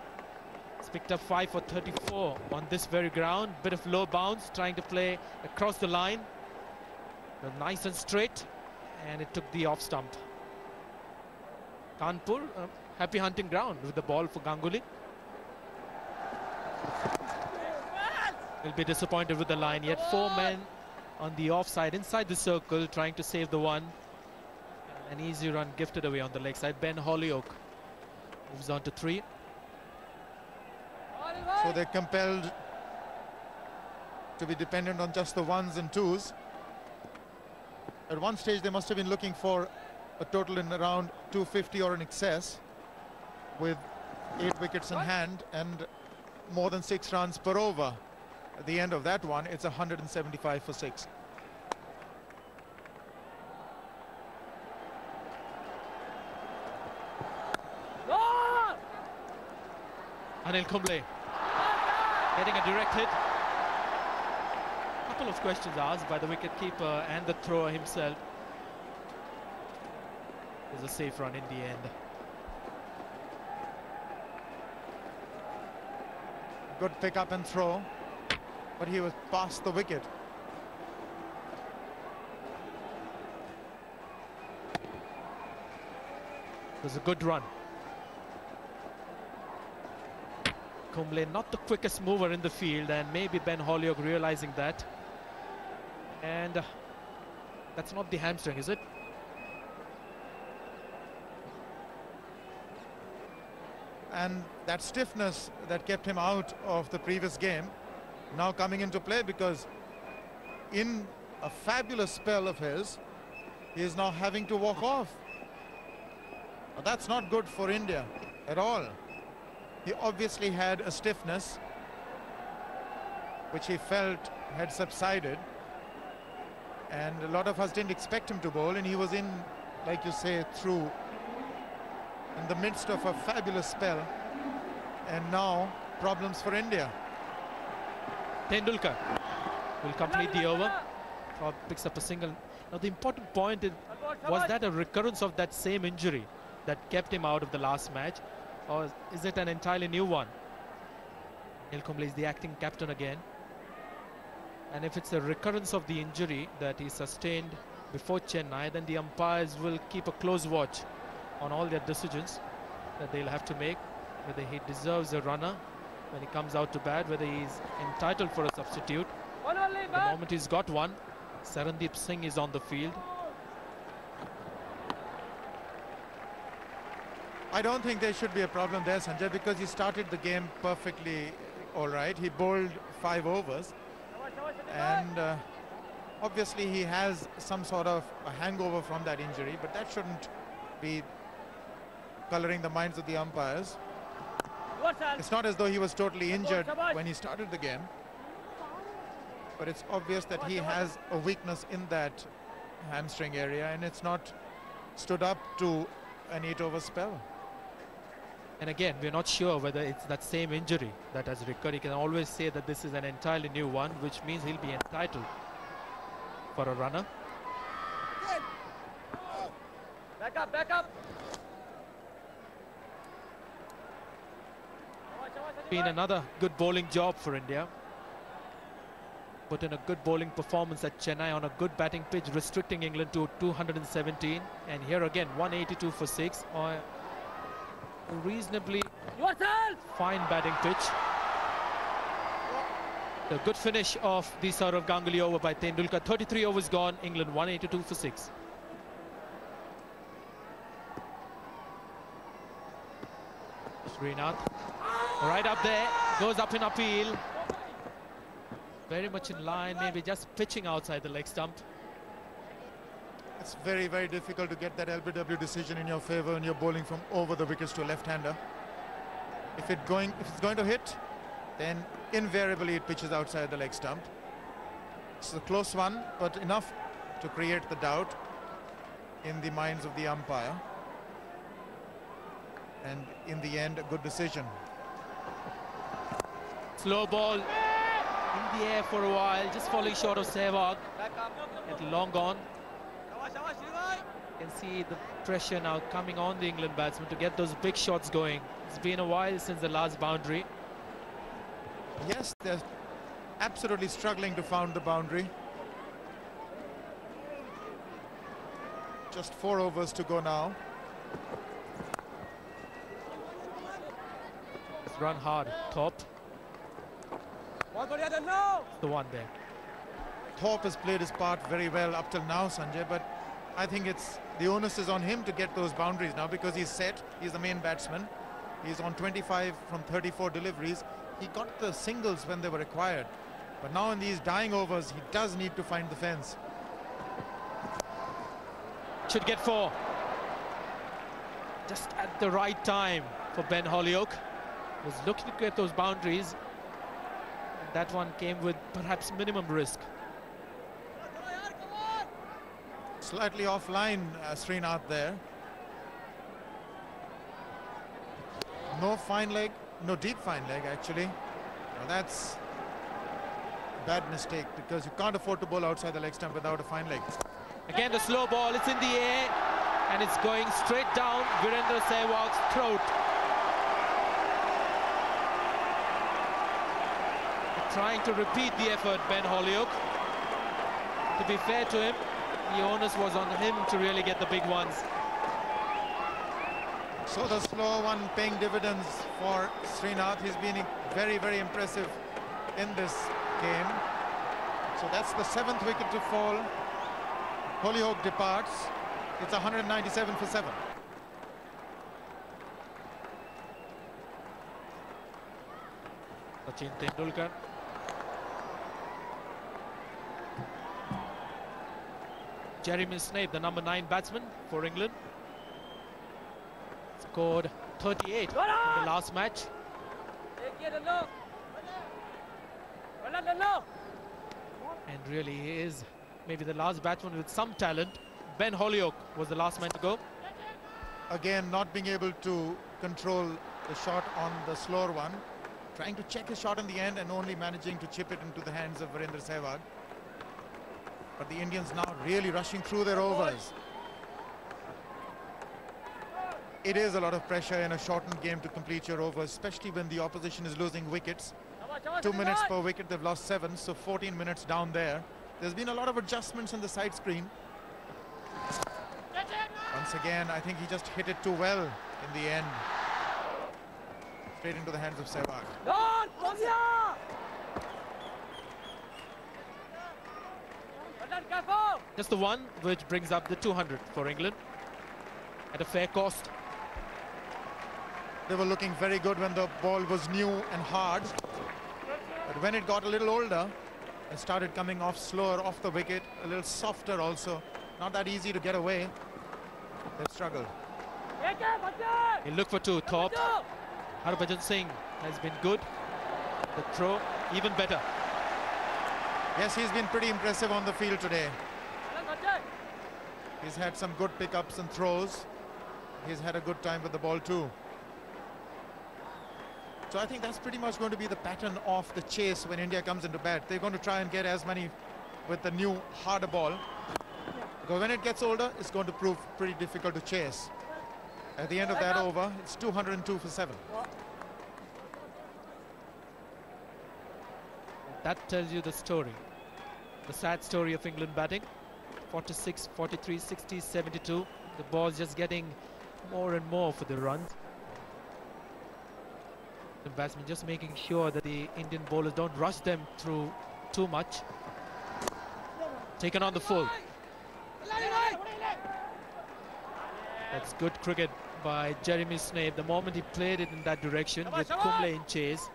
He's picked up 5 for 34 on this very ground. Bit of low bounce, trying to play across the line. But nice and straight, and it took the off stump. Kanpur, uh, happy hunting ground with the ball for Ganguly. Will be disappointed with the line. Yet four men on the offside inside the circle trying to save the one. An easy run gifted away on the leg side. Ben Hollioake moves on to three. So they're compelled to be dependent on just the ones and twos. At one stage, they must have been looking for a total in around 250 or in excess with eight wickets in hand and more than six runs per over. At the end of that one, it's 175 for six. Ah! Anil Kumble getting a direct hit. A Couple of questions asked by the wicketkeeper and the thrower himself. It was a safe run in the end. Good pick up and throw, but he was past the wicket. It was a good run. Not the quickest mover in the field and maybe Ben Hollioake realizing that. And uh, that's not the hamstring, is it? And that stiffness that kept him out of the previous game now coming into play because in a fabulous spell of his, he is now having to walk off. Now that's not good for India at all. He obviously had a stiffness which he felt had subsided and a lot of us didn't expect him to bowl and he was in like you say through in the midst of a fabulous spell and now problems for India. Tendulkar will complete the over. Thorpe picks up a single. Now the important point is, was that a recurrence of that same injury that kept him out of the last match or is it an entirely new one? Anil Kumble is the acting captain again. And if it's a recurrence of the injury that he sustained before Chennai, then the umpires will keep a close watch on all their decisions that they'll have to make, whether he deserves a runner when he comes out to bat, whether he's entitled for a substitute. The moment he's got one, Sarandeep Singh is on the field. I don't think there should be a problem there, Sanjay, because he started the game perfectly all right. He bowled five overs. And uh, obviously he has some sort of a hangover from that injury, but that shouldn't be coloring the minds of the umpires. It's not as though he was totally injured when he started the game. But it's obvious that he has a weakness in that hamstring area and it's not stood up to an eight over spell. And again, we're not sure whether it's that same injury that has recurred. He can always say that this is an entirely new one, which means he'll be entitled for a runner. Back up, back up. Been another good bowling job for India. Put in a good bowling performance at Chennai on a good batting pitch, restricting England to 217. And here again, 182 for six. Or a reasonably fine batting pitch. The good finish of the Sourav Ganguly over by Tendulkar. 33 overs gone, England 182 for 6. Srinath, right up there, goes up in appeal. Very much in line, maybe just pitching outside the leg stump. It's very, very difficult to get that LBW decision in your favor when you're bowling from over the wickets to a left-hander. If it if it's going to hit, then invariably it pitches outside the leg stump. It's a close one, but enough to create the doubt in the minds of the umpire. And in the end, a good decision. Slow ball in the air for a while, just falling short of Sehwag. Back long gone. Can see the pressure now coming on the England batsman to get those big shots going. It's been a while since the last boundary. Yes, they're absolutely struggling to found the boundary. Just four overs to go now. It's run hard. Top, Bahut badhiya Danno. the one there. Thorpe has played his part very well up till now, Sanjay, but I think it's the onus is on him to get those boundaries now because he's set. He's the main batsman. He's on 25 from 34 deliveries. He got the singles when they were required. But now in these dying overs, he does need to find the fence. Should get four. Just at the right time for Ben Hollioake. Was looking to get those boundaries. That one came with perhaps minimum risk. Chalo yaar, come on. Slightly offline, uh, Srinath there. No fine leg, no deep fine leg actually. Now that's bad mistake because you can't afford to bowl outside the leg stump without a fine leg. Again, the slow ball. It's in the air. And it's going straight down Virender Sehwag's throat. Trying to repeat the effort, Ben Hollioake. To be fair to him, the onus was on him to really get the big ones. So the slow one paying dividends for Srinath. He's been very, very impressive in this game. So that's the seventh wicket to fall. Hollioake departs. It's 197 for seven. Sachin Tendulkar. Jeremy Snape, the number nine batsman for England, scored 38 in the last match. Ek ye Danno. Well done, Danno. And really he is maybe the last batsman with some talent. Ben Hollioake was the last man to go. Again, not being able to control the shot on the slower one. Trying to check his shot in the end and only managing to chip it into the hands of Virender Sehwag. But the Indians now really rushing through their overs. It is a lot of pressure in a shortened game to complete your overs, especially when the opposition is losing wickets. Two minutes per wicket, they've lost seven, so 14 minutes down there. There's been a lot of adjustments on the side screen. Once again, I think he just hit it too well in the end. Straight into the hands of Sehwag. Don, badhiya. Well done, careful. Just the one which brings up the 200 for England at a fair cost. They were looking very good when the ball was new and hard. But when it got a little older, it started coming off slower off the wicket, a little softer also. Not that easy to get away. They've struggled. Ek hai, badhiya. He'll look for two. Top. Badhiya. Harbhajan Singh has been good. The throw even better. Yes, he's been pretty impressive on the field today. He's had some good pickups and throws. He's had a good time with the ball too. So I think that's pretty much going to be the pattern of the chase when India comes into bat. They're going to try and get as many with the new harder ball. Because when it gets older, it's going to prove pretty difficult to chase. At the end of that over, it's 202 for 7. That tells you the story. The sad story of England batting. 46, 43, 60, 72. The ball's just getting more and more for the runs. batsmen, just making sure that the Indian bowlers don't rush them through too much. Taken on the full. That's good cricket by Jeremy Snape. The moment he played it in that direction with Kumble in chase,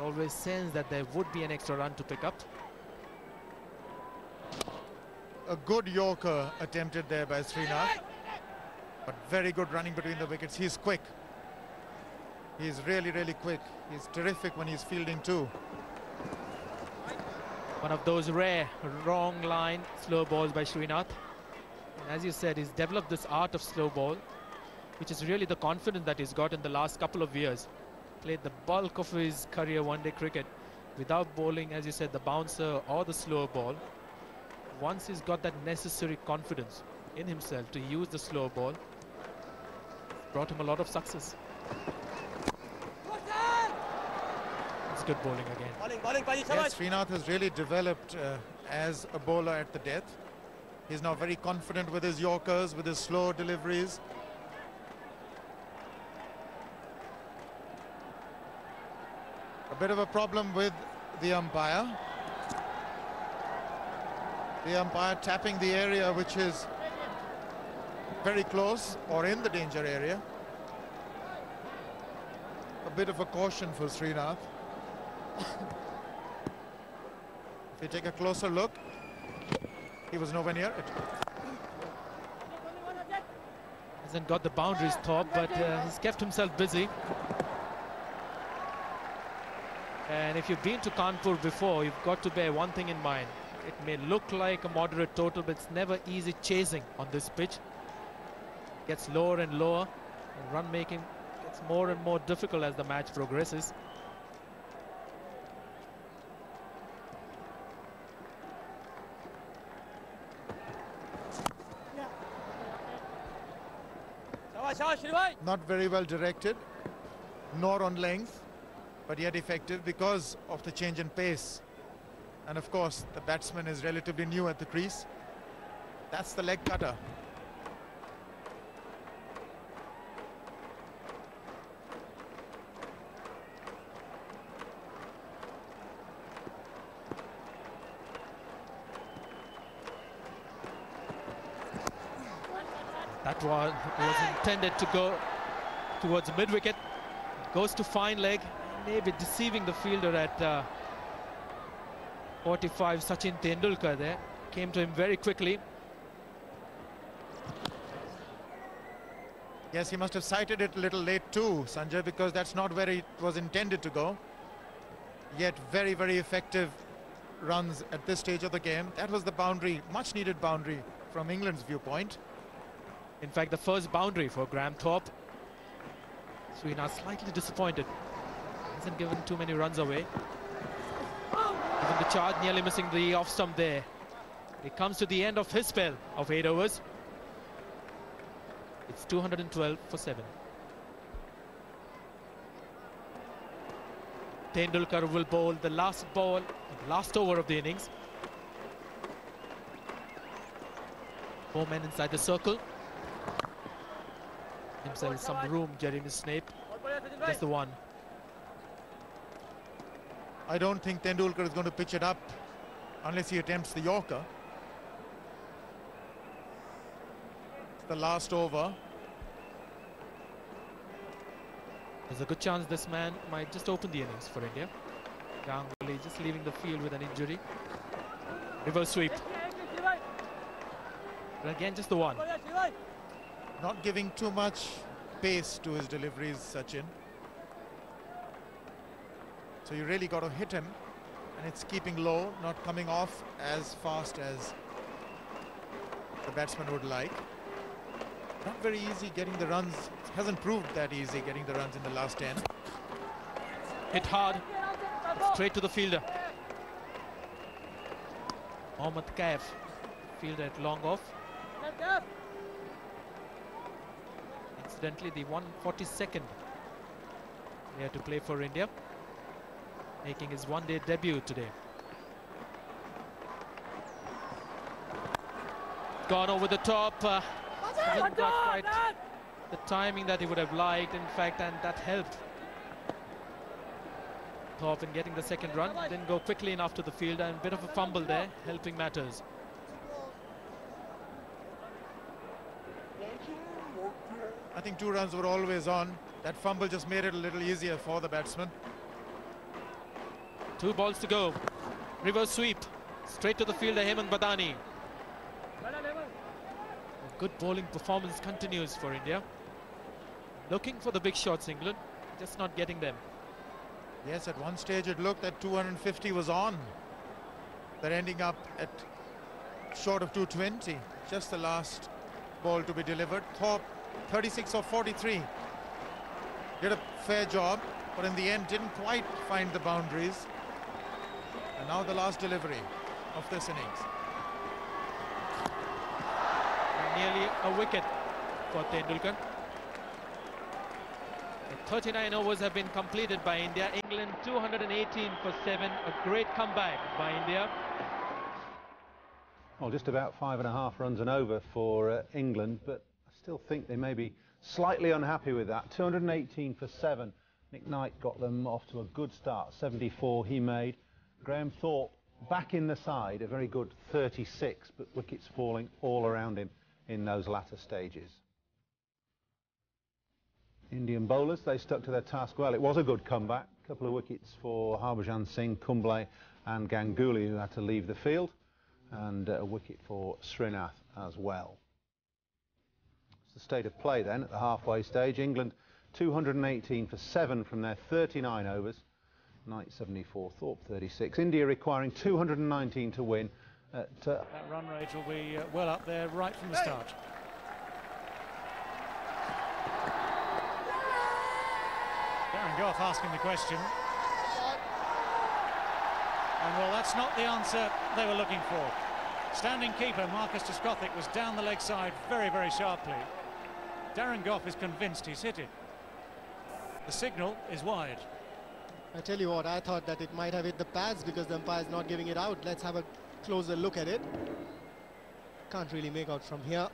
always sense that there would be an extra run to pick up. A good Yorker attempted there by Srinath. But very good running between the wickets. He's quick. He's really, really quick. He's terrific when he's fielding too. One of those rare wrong line slow balls by Srinath. And as you said, he's developed this art of slow ball, which is really the confidence that he's got in the last couple of years. Played the bulk of his career one-day cricket without bowling, as you said, the bouncer or the slow ball. Once he's got that necessary confidence in himself to use the slow ball, brought him a lot of success. It's good bowling again. Bowling, bowling, Baji, Yes, Srinath has really developed uh, as a bowler at the death. He's now very confident with his Yorkers, with his slow deliveries. Bit of a problem with the umpire. The umpire tapping the area which is very close or in the danger area. A bit of a caution for Srinath. [coughs] if you take a closer look, he was nowhere near it. Hasn't got the boundaries top, but uh, he's kept himself busy. And if you've been to Kanpur before, you've got to bear one thing in mind. It may look like a moderate total, but it's never easy chasing on this pitch. Gets lower and lower. And run making gets more and more difficult as the match progresses. Not very well directed, nor on length but yet effective because of the change in pace. And of course, the batsman is relatively new at the crease. That's the leg cutter. That was, was intended to go towards mid-wicket. Goes to fine leg, maybe deceiving the fielder at uh, 45. Sachin Tendulkar there came to him very quickly. Yes, he must have sighted it a little late too, Sanjay, because that's not where it was intended to go. Yet very, very effective runs at this stage of the game. That was the boundary, much needed boundary from England's viewpoint. In fact, the first boundary for Graham Thorpe. Srinath slightly disappointed. Hasn't given too many runs away. Given the charge, nearly missing the off stump there. It comes to the end of his spell of 8 overs. It's 212 for 7. Tendulkar will bowl the last ball, the last over of the innings. Four men inside the circle. Himself some room, Jeremy Snape. That's the one. I don't think Tendulkar is going to pitch it up unless he attempts the Yorker. It's the last over. There's a good chance this man might just open the innings for India. Ganguly just leaving the field with an injury. Reverse sweep. But again, just the one. Not giving too much pace to his deliveries, Sachin. So you really got to hit him, and it's keeping low, not coming off as fast as the batsman would like. Not very easy getting the runs. It hasn't proved that easy getting the runs in the last 10. Hit hard, straight to the fielder. Mohammad Kaif, fielder at long off. Incidentally, the 142nd player to play for India, making his one-day debut today. Gone over the top. Uh, hasn't got quite the timing that he would have liked, in fact, and that helped Thorpe in getting the second run, didn't go quickly enough to the field and a bit of a fumble there, helping matters. I think two runs were always on. That fumble just made it a little easier for the batsman. Two balls to go. Reverse sweep. Straight to the fielder, Hemant Badani. A good bowling performance continues for India. Looking for the big shots, England. Just not getting them. Yes, at one stage it looked that 250 was on. They're ending up at short of 220. Just the last ball to be delivered. Thorpe 36 or 43. Did a fair job, but in the end didn't quite find the boundaries. And now the last delivery of this innings. Nearly a wicket for Tendulkar. The 39 overs have been completed by India. England 218 for 7. A great comeback by India. Well, just about five and a half runs and over for uh, England, but I still think they may be slightly unhappy with that. 218 for 7. Nick Knight got them off to a good start. 74 he made. Graham Thorpe back in the side, a very good 36, but wickets falling all around him in those latter stages. Indian bowlers, they stuck to their task well. It was a good comeback. A couple of wickets for Harbhajan Singh, Kumble and Ganguly who had to leave the field and a wicket for Srinath as well. It's the state of play then at the halfway stage. England 218 for 7 from their 39 overs. Knight 74, Thorpe 36. India requiring 219 to win. At, uh, that run rate will be uh, well up there right from the start. Darren Gough asking the question. And well, that's not the answer they were looking for. Standing keeper Marcus Trescothick was down the leg side very, very sharply. Darren Gough is convinced he's hit it. The signal is wide. I tell you what, I thought that it might have hit the pads because the umpire's not giving it out. Let's have a closer look at it. Can't really make out from here.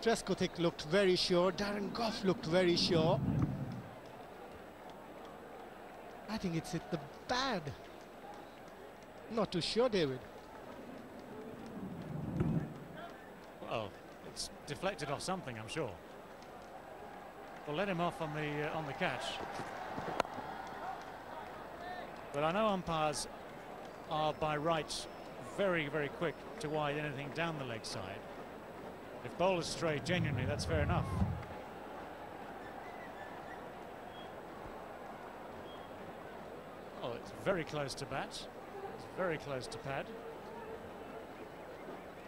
Trescothick looked very sure. Darren Gough looked very sure. I think it's hit the pad. Not too sure, David. Well, it's deflected off something, I'm sure. We'll let him off on the uh, on the catch. But I know umpires are by rights very, very quick to wide anything down the leg side. If bowlers stray genuinely, that's fair enough. Oh, it's very close to bat. It's very close to pad.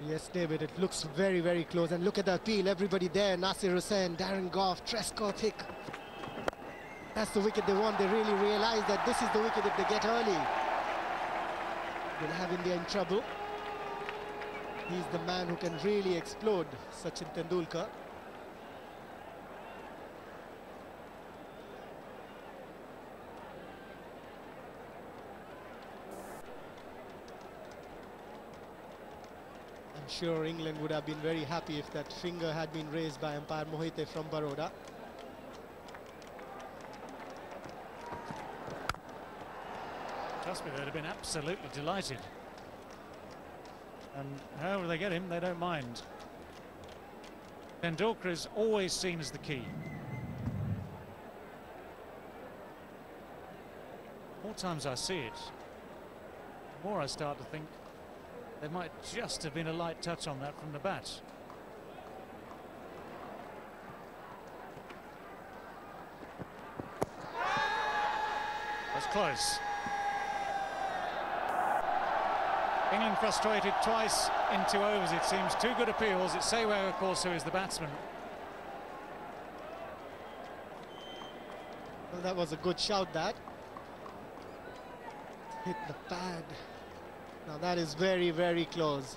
Yes, David, it looks very, very close. And look at the appeal, everybody there. Nasser Hussain, Darren Goff, Gough, Trescothick. That's the wicket they want. They really realize that this is the wicket if they get early. They'll have India in trouble. He's the man who can really explode, Sachin Tendulkar. I'm sure England would have been very happy if that finger had been raised by umpire Mohite from Baroda. Me, they'd have been absolutely delighted. And however they get him, they don't mind. Tendulkar is always seen as the key. More times I see it, the more I start to think there might just have been a light touch on that from the bat. That's close. England frustrated twice in two overs, it seems. Two good appeals. It's Sehwag, of course, who is the batsman. Well, that was a good shout, that. Hit the pad. Now that is very, very close.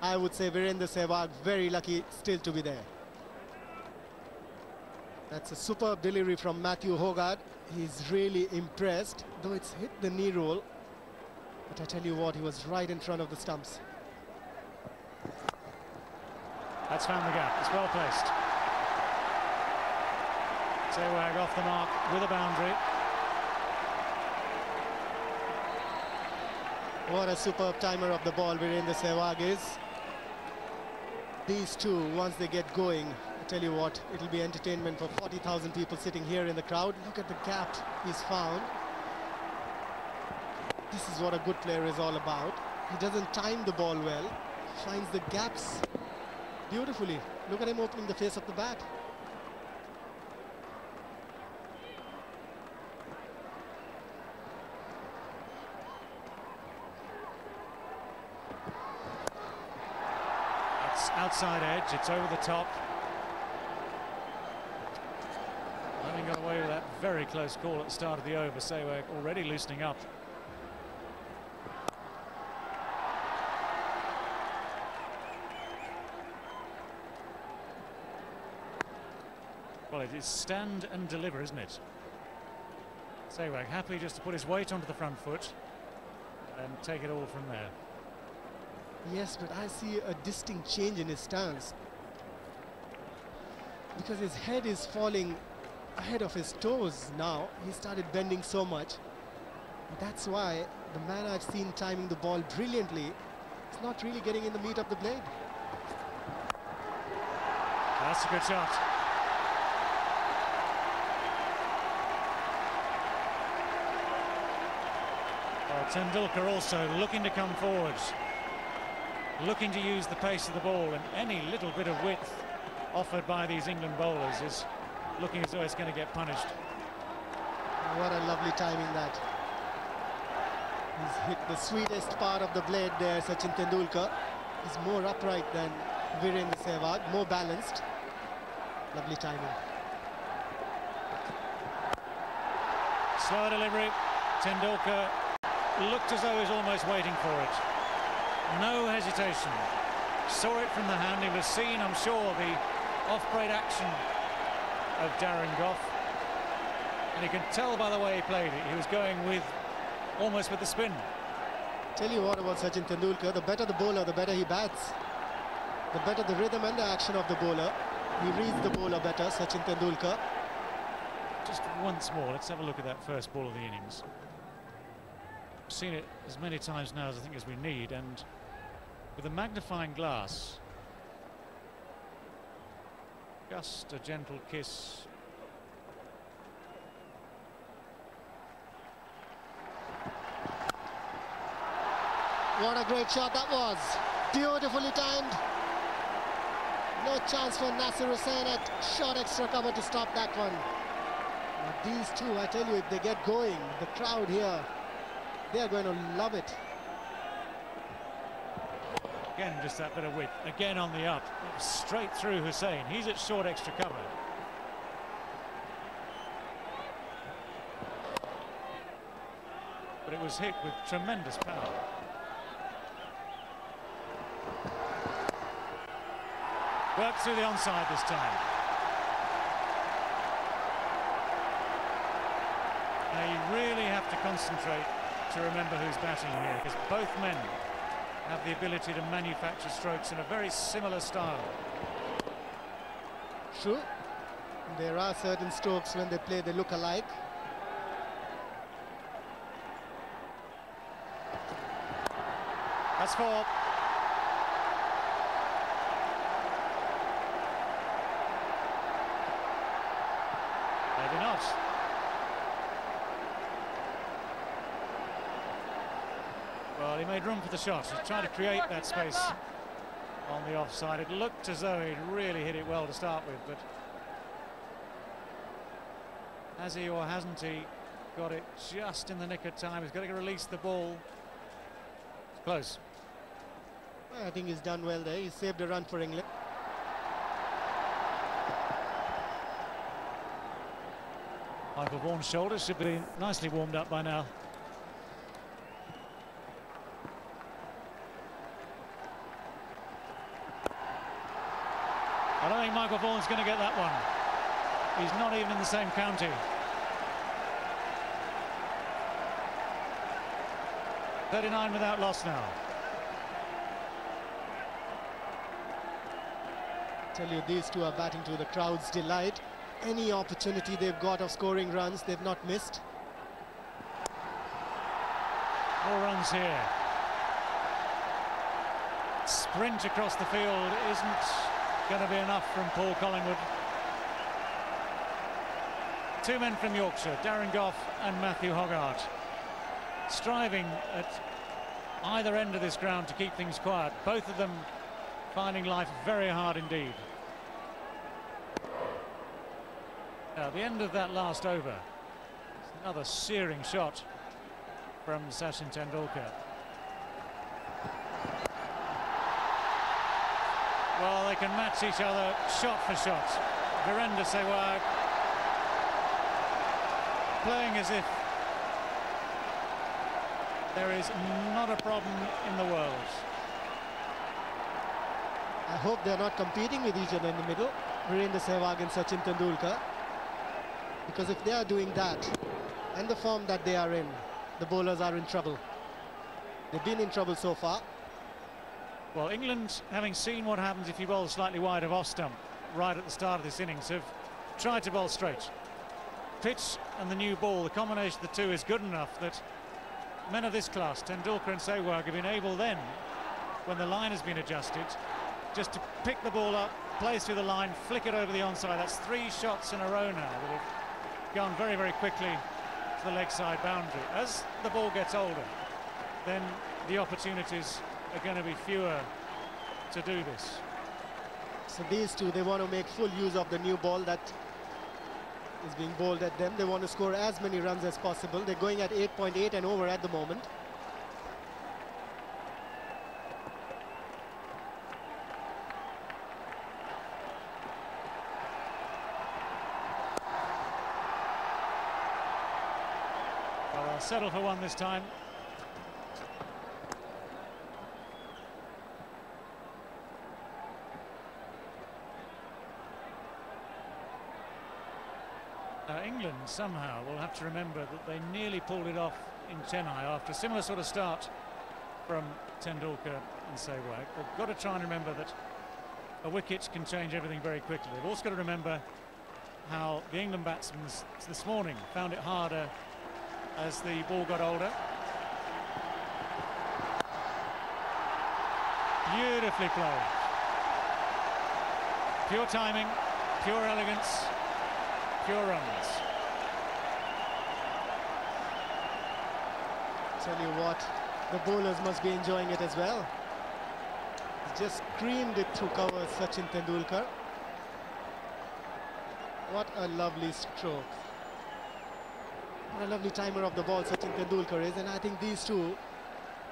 I would say Virender Sehwag very lucky still to be there. That's a superb delivery from Matthew Hoggard. He's really impressed, though it's hit the knee roll. But I tell you what, he was right in front of the stumps. That's found the gap. It's well placed. Sehwag off the mark with a boundary. What a superb timer of the ball Virender Sehwag is. These two, once they get going, I tell you what, it'll be entertainment for 40,000 people sitting here in the crowd. Look at the gap he's found. This is what a good player is all about. He doesn't time the ball well, finds the gaps beautifully. Look at him opening the face of the bat. It's outside edge, it's over the top. Having got away with that very close call at the start of the over, Sehwag already loosening up. It is stand and deliver, isn't it? Sehwag happy just to put his weight onto the front foot and take it all from there. Yes, but I see a distinct change in his stance. Because his head is falling ahead of his toes now. He started bending so much. That's why the man I've seen timing the ball brilliantly is not really getting in the meat of the blade. That's a good shot. Tendulkar also looking to come forwards, looking to use the pace of the ball, and any little bit of width offered by these England bowlers is looking as though it's going to get punished. What a lovely timing that. He's hit the sweetest part of the blade there, Sachin Tendulkar. He's more upright than Virender Sehwag, more balanced. Lovely timing. Slow delivery. Tendulkar looked as though he was almost waiting for it. No hesitation. Saw it from the hand. He was seen, I'm sure, the off-break action of Darren Gough. And you can tell by the way he played it. He was going with almost with the spin. Tell you what about Sachin Tendulkar, the better the bowler, the better he bats. The better the rhythm and the action of the bowler. He reads the bowler better, Sachin Tendulkar. Just once more, let's have a look at that first ball of the innings. Seen it as many times now as I think as we need, and with a magnifying glass, just a gentle kiss. What a great shot that was. Beautifully timed. No chance for Nasser Hussain at short extra cover to stop that one. Now these two, I tell you, if they get going, the crowd here, they are going to love it. Again, just that bit of width. Again on the up. Straight through Hussain. He's at short extra cover. But it was hit with tremendous power. Worked through the onside this time. You really have to concentrate to remember who's batting here because both men have the ability to manufacture strokes in a very similar style. True. There are certain strokes when they play, they look alike. That's four. Maybe not. Well, he made room for the shot. He tried to create that space on the offside. It looked as though he'd really hit it well to start with, but has he or hasn't he got it just in the nick of time? He's got to release the ball. It's close. I think he's done well there. He saved a run for England. Michael Vaughan's shoulders should be nicely warmed up by now. I don't think Michael Vaughan's going to get that one. He's not even in the same county. Thirty-nine without loss now. Tell you, these two are batting to the crowd's delight. Any opportunity they've got of scoring runs, they've not missed. More runs here. sprint across the field isn't going to be enough from Paul Collingwood. Two men from Yorkshire, Darren Gough and Matthew Hoggard, striving at either end of this ground to keep things quiet. Both of them finding life very hard indeed. Now, the end of that last over, another searing shot from Sachin Tendulkar. Well, they can match each other shot for shot. Virender Sehwag playing as if there is not a problem in the world. I hope they're not competing with each other in the middle, Virender Sehwag and Sachin Tendulkar. Because if they are doing that, and the form that they are in, the bowlers are in trouble. They've been in trouble so far. Well, England, having seen what happens if you bowl slightly wide of off stump right at the start of this innings, have tried to bowl straight. Pitch and the new ball, the combination of the two is good enough that men of this class, Tendulkar and Sehwag, have been able then, when the line has been adjusted, just to pick the ball up, place through the line, flick it over the onside. That's three shots in a row now that have gone very, very quickly to the leg side boundary. As the ball gets older, then the opportunities are going to be fewer to do this. So these two, they want to make full use of the new ball that is being bowled at them. They want to score as many runs as possible. They're going at 8.8 and over at the moment. Well, they'll settle for one this time. Now, England somehow we'll have to remember that they nearly pulled it off in Chennai after a similar sort of start from Tendulkar and Sehwag. They've got to try and remember that a wicket can change everything very quickly. They've also got to remember how the England batsmen this morning found it harder as the ball got older. Beautifully played. Pure timing, pure elegance, pure runs. Tell you what, the bowlers must be enjoying it as well. Just creamed it through covers, Sachin Tendulkar. What a lovely stroke. What a lovely timer of the ball Sachin Tendulkar is. And I think these two,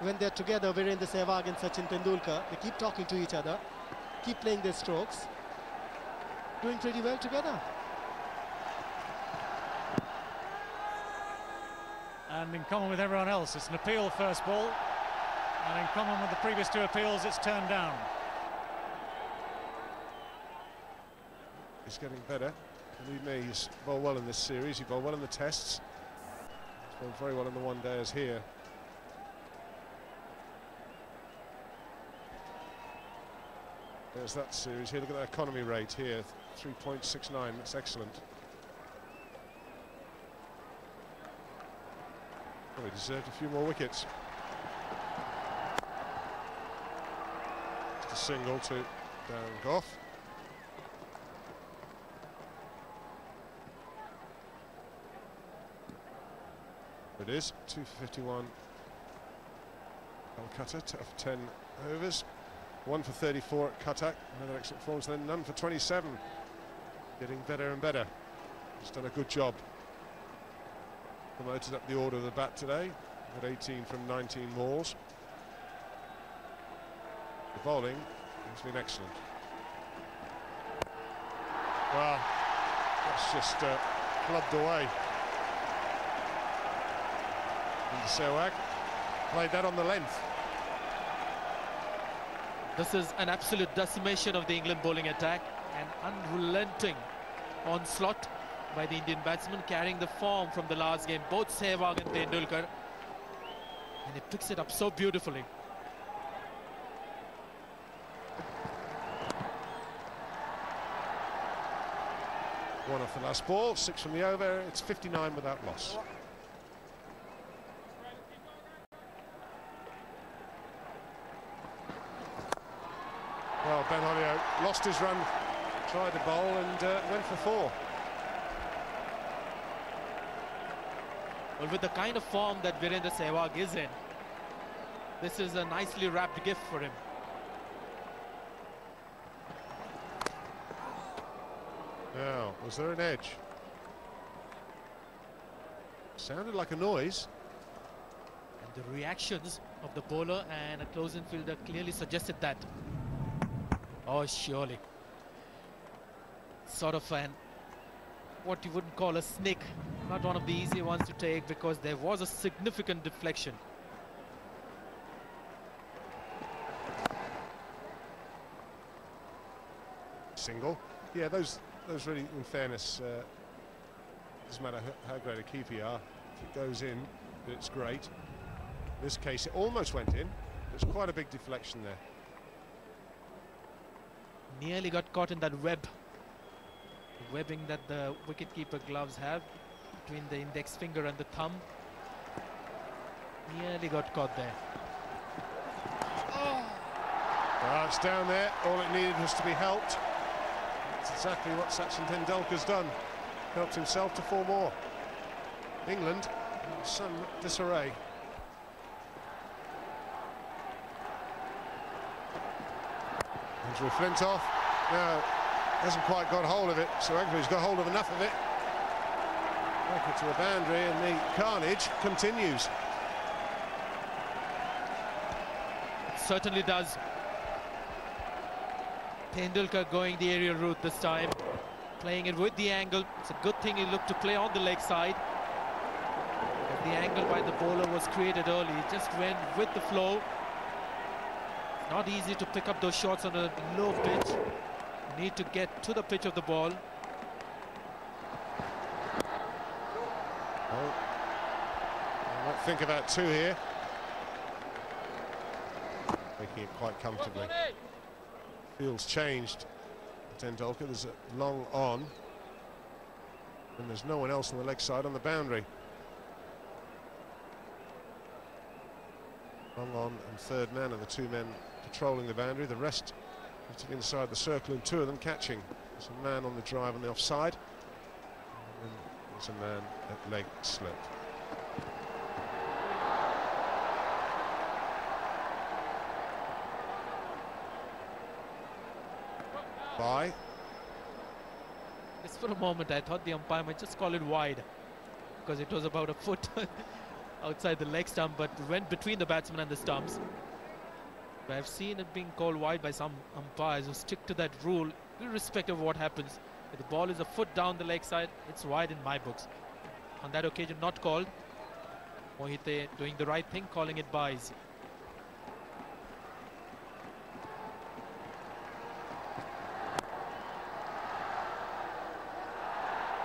when they're together, Virender Sehwag and Sachin Tendulkar, they keep talking to each other, keep playing their strokes, doing pretty well together. And in common with everyone else, it's an appeal first ball. And in common with the previous two appeals, it's turned down. He's getting better. Believe me, he's bowled well in this series. He bowled well in the tests. He's bowled very well in the one days here. There's that series here. Look at that economy rate here, 3.69. That's excellent. Well, he deserved a few more wickets. Just a single to Darren Gough. It is 251. Calcutta of 10 overs. One for 34 at Cuttack. Another excellent performance. Then none for 27. Getting better and better. He's done a good job. Promoted up the order of the bat today. At 18 from 19 balls. The bowling has been excellent. Well, that's just uh, clubbed away. And Sehwag played that on the length. This is an absolute decimation of the England bowling attack. An unrelenting onslaught by the Indian batsman carrying the form from the last game. Both Sehwag and Tendulkar. And he picks it up so beautifully. One off the last ball, six from the over. It's 59 without loss. Well, Ben Hollioake lost his run, tried the bowl and uh, went for four. Well, with the kind of form that Virender Sehwag is in, this is a nicely wrapped gift for him. Now, was there an edge? Sounded like a noise. And the reactions of the bowler and a close-in fielder clearly suggested that. Oh, surely. Sort of an, what you wouldn't call a snake. Not one of the easy ones to take because there was a significant deflection. Single. Yeah, those those really, in fairness, uh, doesn't matter how, great a keeper you are. If it goes in, it's great. In this case, it almost went in. There's quite a big deflection there. Nearly got caught in that web. Webbing that the wicketkeeper gloves have between the index finger and the thumb. Nearly got caught there. Oh. it's down there. All it needed was to be helped. That's exactly what Sachin Tendulkar's done. Helped himself to four more. England, some disarray. Andrew Flintoff. Now, hasn't quite got hold of it, so Agnews got hold of enough of it. Back it to the boundary, and the carnage continues. It certainly does. Tendulkar going the aerial route this time, playing it with the angle. It's a good thing he looked to play on the leg side. the angle by the bowler was created early. He just went with the flow. Not easy to pick up those shots on a low pitch. Need to get to the pitch of the ball. Oh. I might think about two here. Making it quite comfortably. Field's changed. Tendulkar, there's a long on. And there's no one else on the leg side on the boundary. Long on and third man are the two men patrolling the boundary. The rest inside the circle and two of them catching. There's a man on the drive on the offside. And there's a man at leg slip. By. Just for a moment, I thought the umpire might just call it wide because it was about a foot [laughs] outside the leg stump, but went between the batsman and the stumps. But I've seen it being called wide by some umpires who stick to that rule, irrespective of what happens. If the ball is a foot down the leg side, it's wide in my books. On that occasion, not called. Mohite eh, doing the right thing, calling it byes.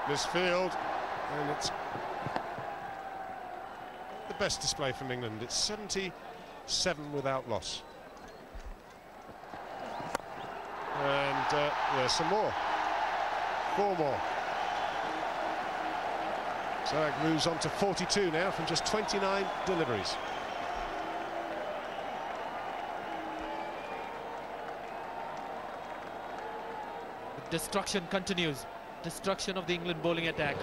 This field, and it's the best display from England. It's 77 without loss. And uh, there's some more. Four more. Sehwag moves on to 42 now from just 29 deliveries. Destruction continues. Destruction of the England bowling attack.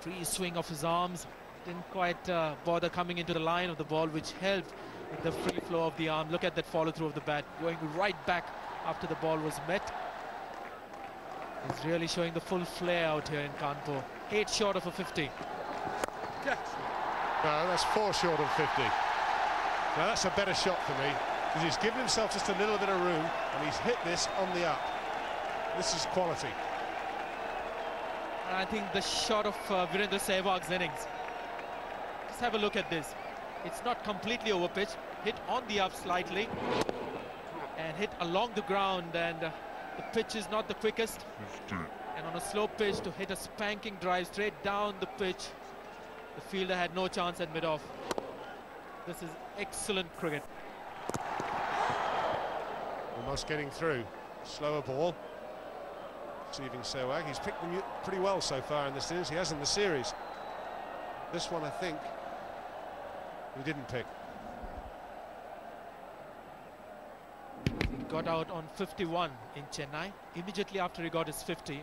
Free swing of his arms. Didn't quite uh, bother coming into the line of the ball, which helped the free flow of the arm. Look at that follow through of the bat, going right back after the ball was met. He's really showing the full flair out here in Kanpur. Eight short of a 50. No, that's four short of 50. Now that's a better shot for me because he's given himself just a little bit of room and he's hit this on the up. This is quality. I think the shot of uh, Virender Sehwag's innings. Just have a look at this. It's not completely over pitch, hit on the up slightly and hit along the ground and uh, the pitch is not the quickest. And on a slow pitch to hit a spanking drive straight down the pitch, the fielder had no chance at mid-off. This is excellent cricket. Almost getting through. Slower ball. Receiving Sehwag. He's picked them pretty well so far in this series. He has in the series. This one, I think, he didn't pick. He got out on 51 in Chennai immediately after he got his 50.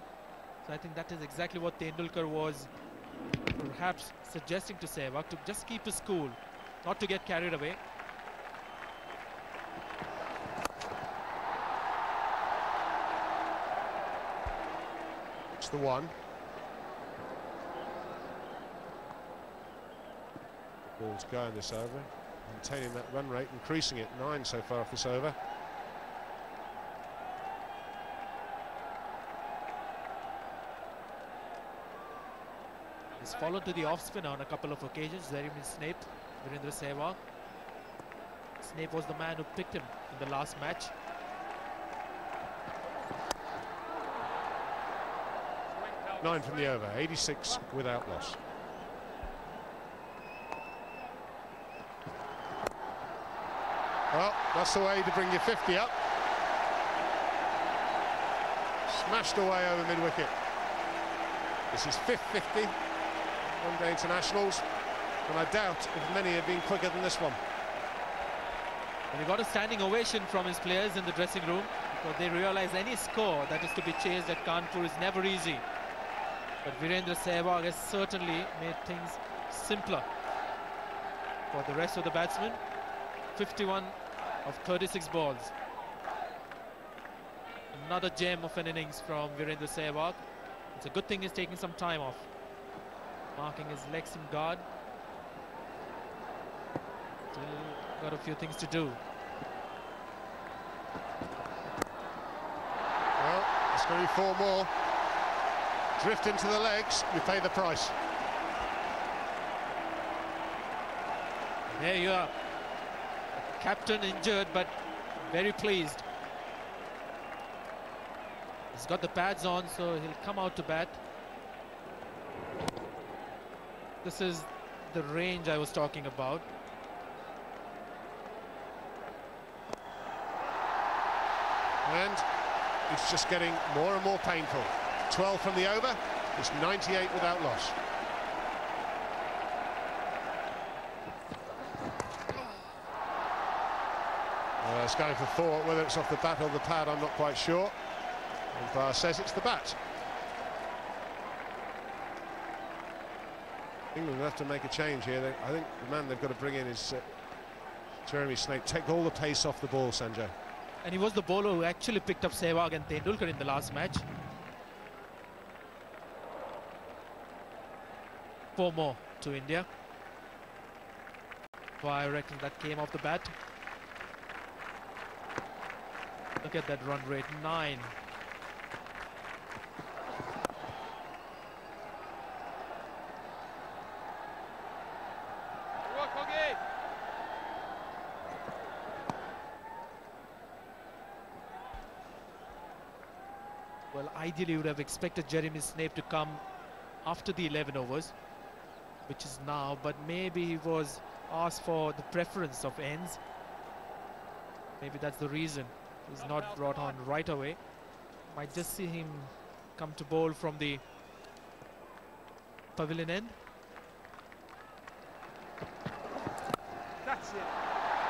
So I think that is exactly what Tendulkar was perhaps suggesting to Sehwag to just keep his cool, not to get carried away. The one. Ball's going this over, maintaining that run rate, increasing it, nine so far off this over. He's followed to the off spinner on a couple of occasions. Jeremy Snape, Virender Sehwag. Snape was the man who picked him in the last match. Nine from the over, 86 without loss. Well, that's the way to bring your 50 up. Smashed away over mid-wicket. This is fifth 50, one-day internationals, and I doubt if many have been quicker than this one. And he got a standing ovation from his players in the dressing room because they realize any score that is to be chased at Kanpur is never easy. But Virender Sehwag has certainly made things simpler for the rest of the batsmen. 51 of 36 balls. Another gem of an innings from Virender Sehwag. It's a good thing he's taking some time off. Marking his legs in guard. Still got a few things to do. Well, it's going to be four more. Drift into the legs, you pay the price. There you are. Captain injured, but very pleased. He's got the pads on, so he'll come out to bat. This is the range I was talking about. And it's just getting more and more painful. 12 from the over, it's 98 without loss. Uh, it's going for four, whether it's off the bat or the pad, I'm not quite sure. Umpire says it's the bat. England will have to make a change here. They, I think the man they've got to bring in is uh, Jeremy Snape. Take all the pace off the ball, Sanjay. And he was the bowler who actually picked up Sehwag and Tendulkar in the last match. Four more to India. I reckon that came off the bat. Look at that run rate, nine. Well, ideally, you would have expected Jeremy Snape to come after the 11 overs, which is now, but maybe he was asked for the preference of ends. Maybe that's the reason he's not brought on right away. Might just see him come to bowl from the pavilion end. That's it.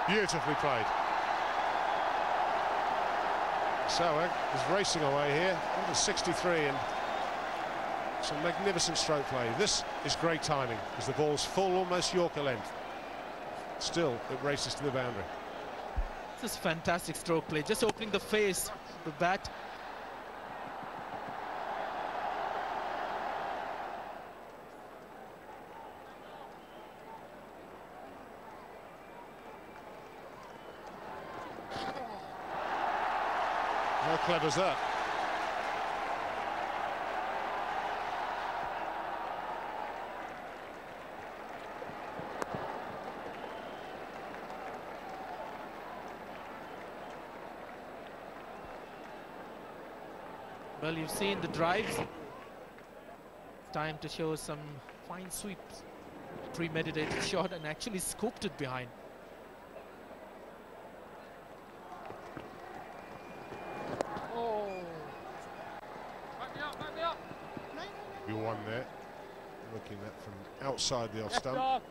Beautifully played. Sehwag is racing away here, under 63 and some magnificent stroke play. This is great timing as the ball's full, almost Yorker length. Still, it races to the boundary. This is fantastic stroke play, just opening the face, the bat. How clever is that? Well, you've seen the drives. Time to show some fine sweeps. Premeditated [laughs] shot and actually scooped it behind. Oh. Back me up, back me up. You won there. Looking at from outside the off Left stump. off.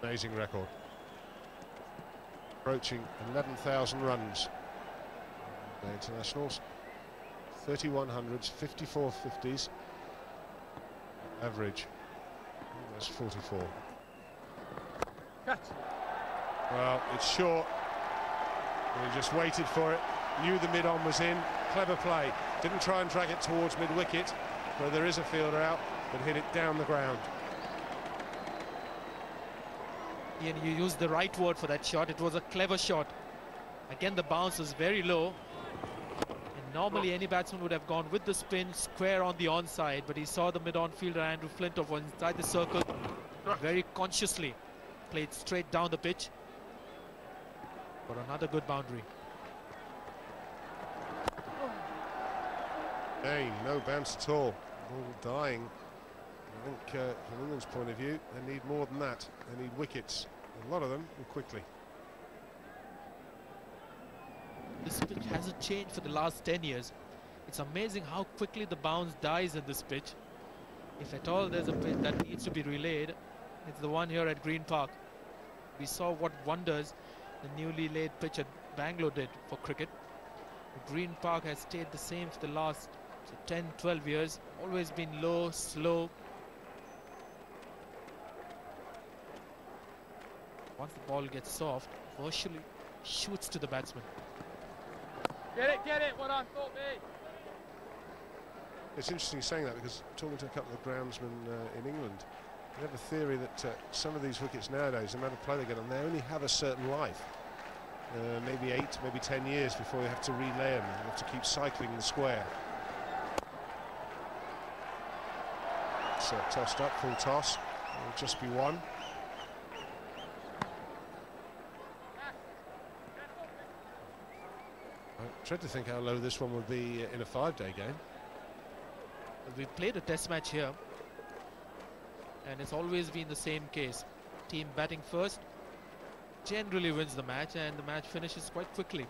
Amazing record. Approaching 11,000 runs. The internationals. 3100s, 54 50s. Average. Almost 44. Catch. Well, it's short. He just waited for it. Knew the mid-on was in. Clever play. Didn't try and drag it towards mid-wicket, where there is a fielder out, but hit it down the ground. Ian, you used the right word for that shot. It was a clever shot. Again, the bounce was very low. And normally any batsman would have gone with the spin square on the onside, but he saw the mid-on fielder Andrew Flintoff inside the circle very consciously played straight down the pitch for another good boundary. Hey, no bounce at all. All dying. I think uh, from England's point of view, they need more than that. They need wickets. A lot of them, and quickly. This pitch hasn't changed for the last 10 years. It's amazing how quickly the bounce dies in this pitch. If at all there's a pitch that needs to be relayed, it's the one here at Green Park. We saw what wonders the newly laid pitch at Bangalore did for cricket. Green Park has stayed the same for the last so 10, 12 years. Always been low, slow. Once the ball gets soft, virtually shoots to the batsman. Get it, get it. What I thought me. It's interesting saying that because talking to a couple of groundsmen uh, in England, they have a theory that uh, some of these wickets nowadays, the amount of play they get on, they only have a certain life. Uh, maybe eight, maybe ten years before you have to relay them. You have to keep cycling the square. It's uh, tossed up, full toss. It'll just be one. Tried to think how low this one would be in a five-day game. We've played a test match here and it's always been the same case. Team batting first generally wins the match and the match finishes quite quickly.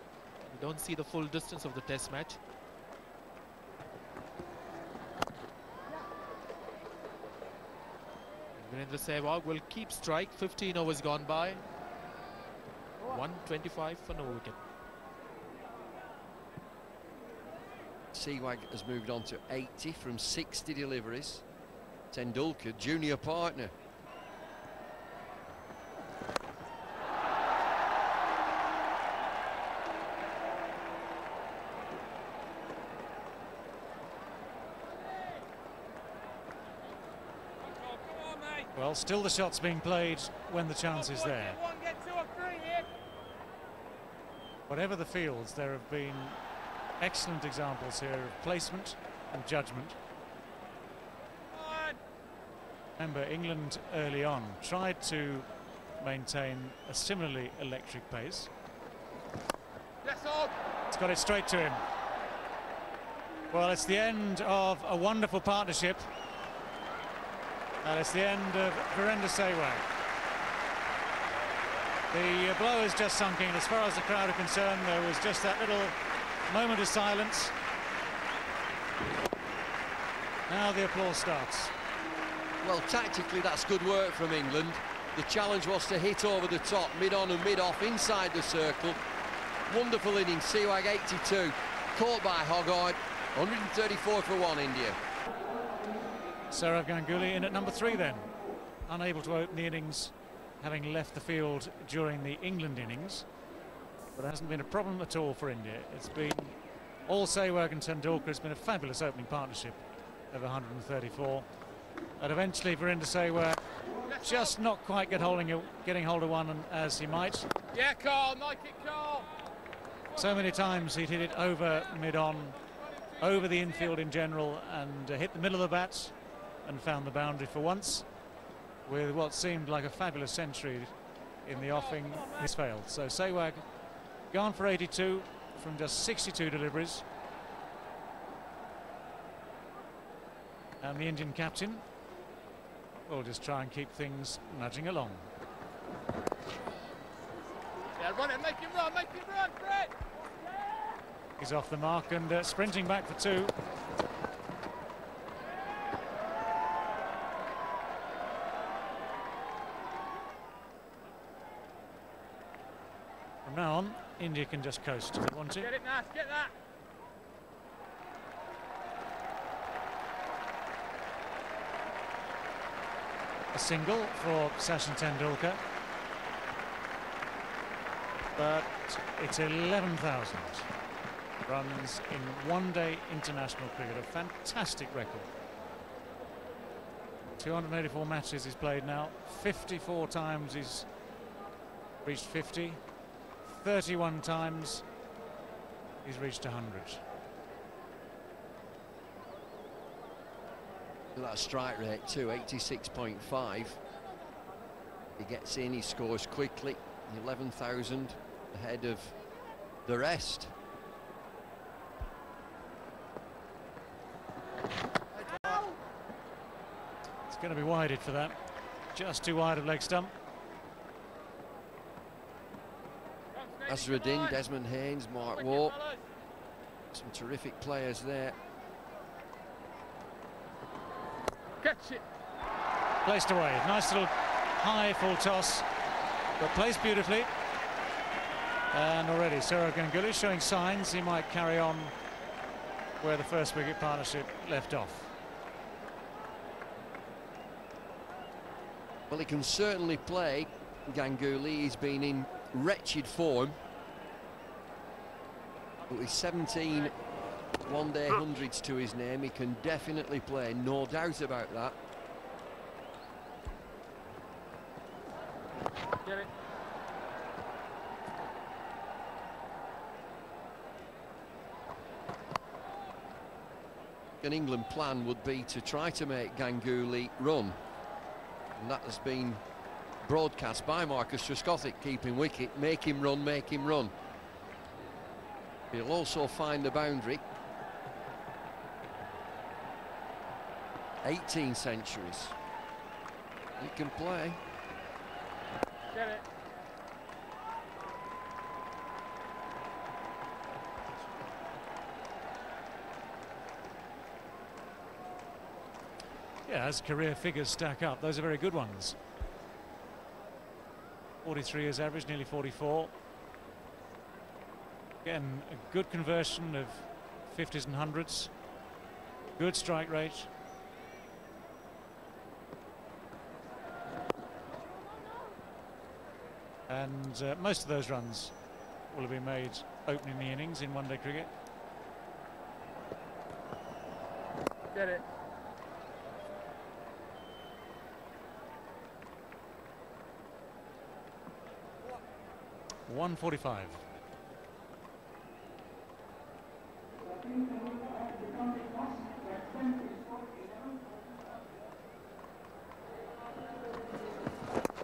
We don't see the full distance of the test match. Virender Sehwag will keep strike. 15 overs gone by. 125 for no wicket. Sehwag has moved on to 80 from 60 deliveries. Tendulkar, junior partner. Well, still the shots being played when the chance is there. Get one, get two or three here. Whatever the fields, there have been excellent examples here of placement and judgment. Remember, England early on tried to maintain a similarly electric pace. Yes. It's got it straight to him. Well, it's the end of a wonderful partnership. And it's the end of Virender Sehwag. The blow has just sunk in. As far as the crowd are concerned, there was just that little moment of silence. Now the applause starts. Well, tactically, that's good work from England. The challenge was to hit over the top, mid-on and mid-off, inside the circle. Wonderful innings, Sehwag 82, caught by Hoggard, 134 for one, India. Sourav Ganguly in at number three then. Unable to open the innings, having left the field during the England innings. But it hasn't been a problem at all for India. It's been all Sehwag and Tendulkar. It's been a fabulous opening partnership of 134. And eventually Virender Sehwag just not quite get holding getting hold of one as he might. Yeah, Carl. Make it, Carl. So many times he'd hit it over mid-on, over the infield in general, and uh, hit the middle of the bats and found the boundary for once with what seemed like a fabulous century in the offing. He's failed. So Sehwag gone for 82 from just 62 deliveries. And the Indian captain will just try and keep things nudging along. Yeah, run it. Make him run. Make him run. He's off the mark and uh, sprinting back for two. India can just coast if they want to. Get it, Nas, get that. A single for Sachin Tendulkar. But it's 11,000 runs in one-day international cricket. A fantastic record. 284 matches he's played now. 54 times he's reached 50. 31 times he's reached 100. That strike rate too, 86.5. He gets in, he scores quickly. 11,000 ahead of the rest. It's going to be wided for that. Just too wide of leg stump. Azharuddin, Desmond Haynes, Mark Waugh. Some terrific players there. Catch it. Placed away. Nice little high full toss, but placed beautifully. And already Sourav Ganguly showing signs he might carry on where the first wicket partnership left off. Well, he can certainly play. Ganguly, he's been in wretched form. But with 17 one-day hundreds to his name, he can definitely play, no doubt about that. Get it. An England plan would be to try to make Ganguly run. And that has been broadcast by Marcus Trescothick, keeping wicket. Make him run, make him run. He'll also find the boundary. 18 centuries. He can play. Get it. Yeah, as career figures stack up, those are very good ones. 43 years average, nearly 44. Again, a good conversion of 50s and 100s. Good strike rate. And uh, most of those runs will have been made opening the innings in one-day cricket. Get it. One forty-five.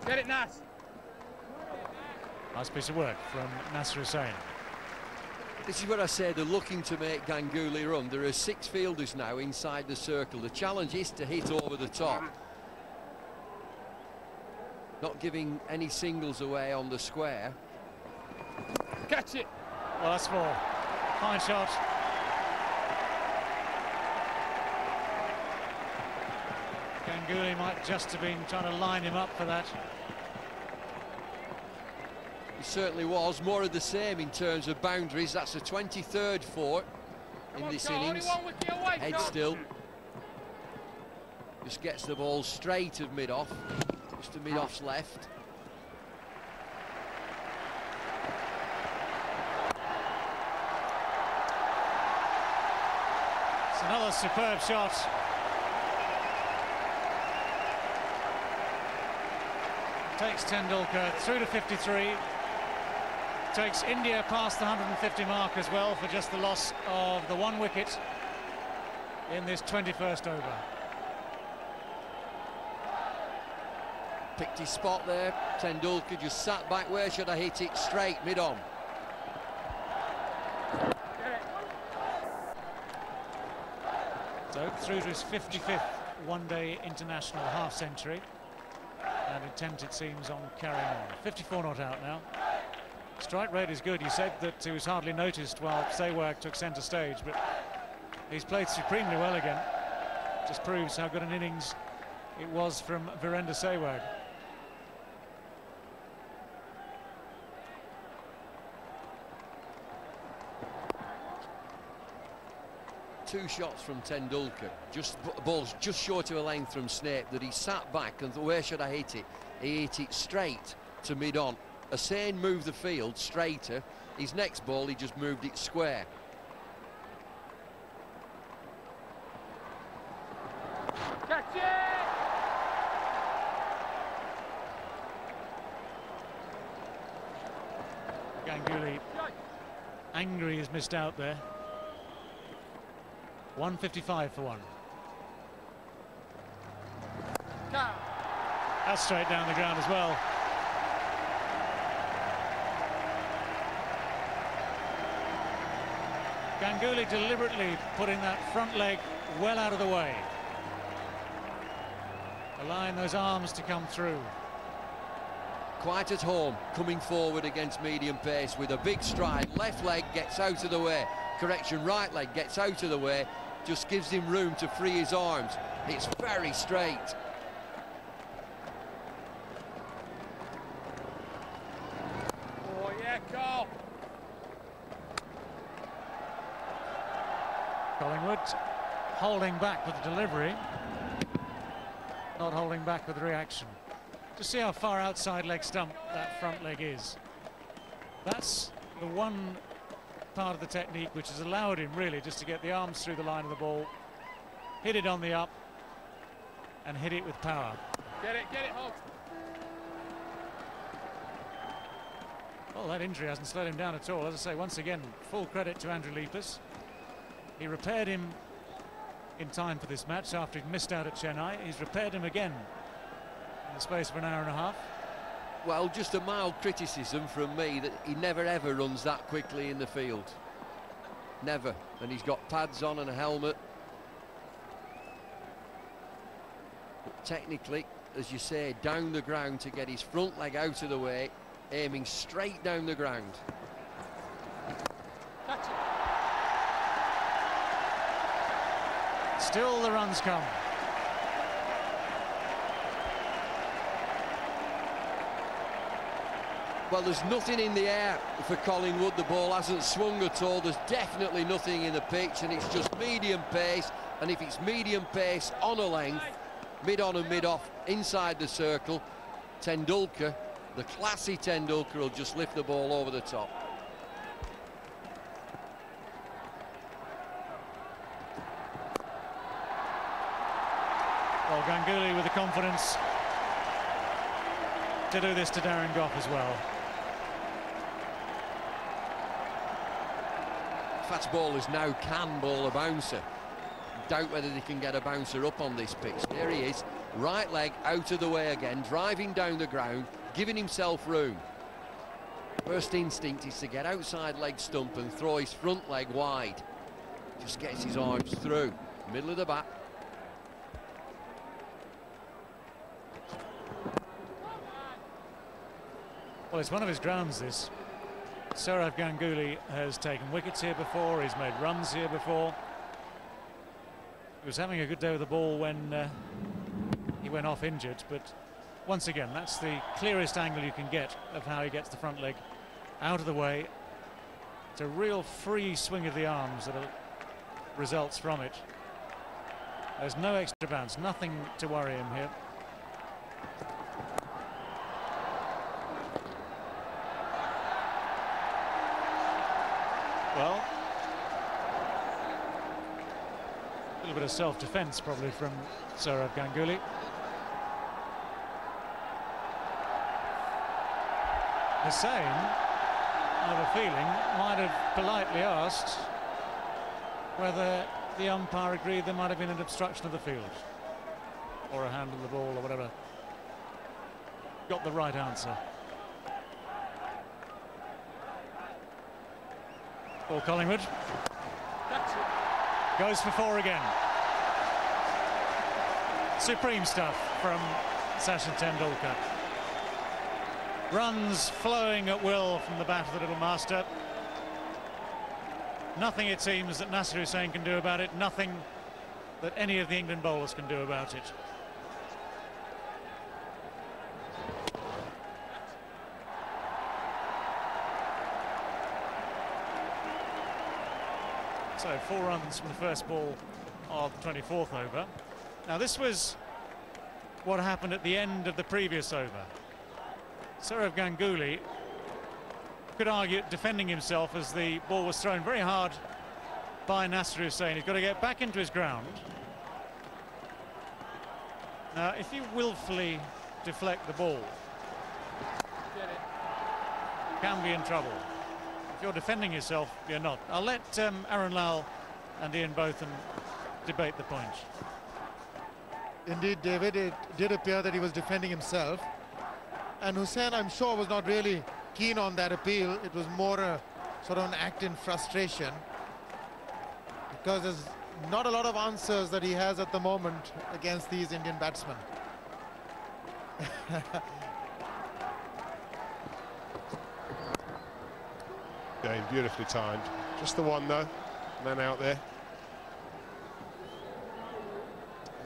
Get it, Nas. Nice piece of work from Nasser Hussain. This is what I say, they're looking to make Ganguly run. There are six fielders now inside the circle. The challenge is to hit over the top. Not giving any singles away on the square. Catch it. Well, that's four. Fine shot. Ganguly might just have been trying to line him up for that. He certainly was. More of the same in terms of boundaries. That's the 23rd for Come in on, this Carl, innings. away, Head Carl. still. Just gets the ball straight of mid-off. Just to mid-off's left. Superb shot. Takes Tendulkar through to 53. Takes India past the 150 mark as well for just the loss of the one wicket in this 21st over. Picked his spot there. Tendulkar just sat back. Where should I hit it? Straight mid-on. Through to his 55th one-day international half-century. And intent, it seems, on carrying on. 54 not out now. Strike rate is good. You said that he was hardly noticed while Sehwag took centre stage, but he's played supremely well again. Just proves how good an innings it was from Virender Sehwag. Two shots from Tendulkar, just balls just short of a length from Snape, that he sat back and thought, where should I hit it? He hit it straight to mid-on. Hussain moved the field straighter. His next ball, he just moved it square. Catch it! Ganguly angry he's missed out there. 155 for one. That's straight down the ground as well. Ganguly deliberately putting that front leg well out of the way. Allowing those arms to come through. Quite at home, coming forward against medium pace with a big stride. Left leg gets out of the way. Correction, right leg gets out of the way. Just gives him room to free his arms. It's very straight. Oh, yeah, Carl. Collingwood holding back with the delivery. Not holding back with the reaction. Just see how far outside leg stump that front leg is. That's the one part of the technique which has allowed him really just to get the arms through the line of the ball, hit it on the up, and hit it with power. Get it, get it, Hogs. Well, that injury hasn't slowed him down at all. As I say, once again, full credit to Andrew Leipus. He repaired him in time for this match after he'd missed out at Chennai. He's repaired him again in the space of an hour and a half. Well, just a mild criticism from me that he never ever runs that quickly in the field. Never. And he's got pads on and a helmet. But technically, as you say, down the ground to get his front leg out of the way, aiming straight down the ground. Still the runs come. Well, there's nothing in the air for Collingwood. The ball hasn't swung at all. There's definitely nothing in the pitch, and it's just medium pace. And if it's medium pace on a length, mid on and mid off inside the circle, Tendulkar, the classy Tendulkar, will just lift the ball over the top. Well, Ganguly with the confidence to do this to Darren Gough as well. Fast is now can ball a bouncer. Doubt whether they can get a bouncer up on this pitch. There he is, right leg out of the way again, driving down the ground, giving himself room. First instinct is to get outside leg stump and throw his front leg wide. Just gets his arms through. Middle of the bat. Well, it's one of his grounds, this. Sourav Ganguly has taken wickets here before, he's made runs here before. He was having a good day with the ball when uh, he went off injured, but once again, that's the clearest angle you can get of how he gets the front leg out of the way. It's a real free swing of the arms that results from it. There's no extra bounce, nothing to worry him here. Well, a little bit of self-defense probably from Sourav Ganguly. Hussain, I have a feeling, might have politely asked whether the umpire agreed there might have been an obstruction of the field or a hand on the ball or whatever. Got the right answer. Or Collingwood. Goes for four again. Supreme stuff from Sachin Tendulkar. Runs flowing at will from the bat of the little master. Nothing, it seems, that Nasser Hussain can do about it. Nothing that any of the England bowlers can do about it. So four runs from the first ball of the 24th over. Now this was what happened at the end of the previous over. Sourav Ganguly could argue defending himself as the ball was thrown very hard by Nasser Hussain. He's got to get back into his ground. Now, if you willfully deflect the ball, can be in trouble. If you're defending yourself, you're not. I'll let um, Arun Lal and Ian Botham debate the point. Indeed, David, it did appear that he was defending himself. And Hussain, I'm sure, was not really keen on that appeal. It was more a sort of an act in frustration. Because there's not a lot of answers that he has at the moment against these Indian batsmen. [laughs] Game beautifully timed. Just the one though. Man out there.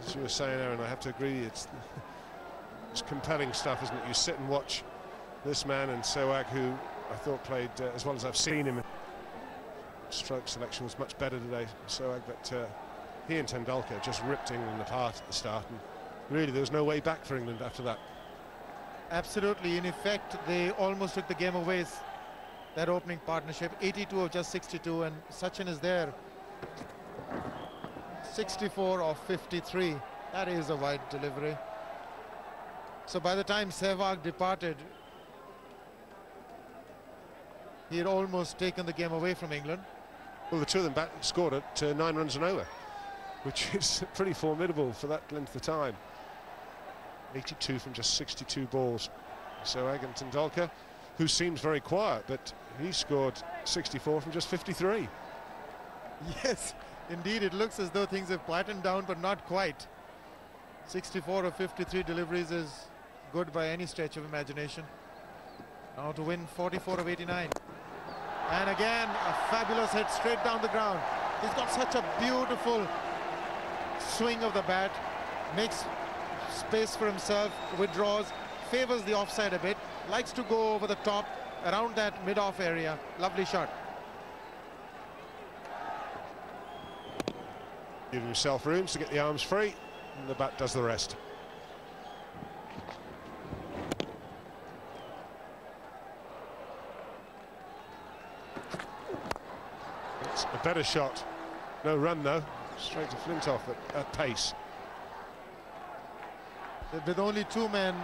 As you were saying, Arun, I have to agree. It's [laughs] it's compelling stuff, isn't it? You sit and watch this man and Sehwag, who I thought played uh, as well as I've seen him. Stroke selection was much better today, Sehwag, but uh, he and Tendulkar just ripped England apart at the start. And really, there was no way back for England after that. Absolutely. In effect, they almost took the game away. That opening partnership, 82 of just 62, and Sachin is there. 64 of 53. That is a wide delivery. So by the time Sehwag departed, he had almost taken the game away from England. Well, the two of them back scored at uh, nine runs and over, which [laughs] is pretty formidable for that length of time. 82 from just 62 balls. So Agan Tendulkar, who seems very quiet, but he scored 64 from just 53. [laughs] Yes, indeed, it looks as though things have quietened down, but not quite. 64 of 53 deliveries is good by any stretch of imagination. Now to win 44 of 89. And again, a fabulous hit straight down the ground. He's got such a beautiful swing of the bat, makes space for himself, withdraws, favors the offside a bit, likes to go over the top, around that mid-off area. Lovely shot. Giving himself rooms to get the arms free, and the bat does the rest. It's a better shot. No run though. Straight to Flintoff at, at pace. With only two men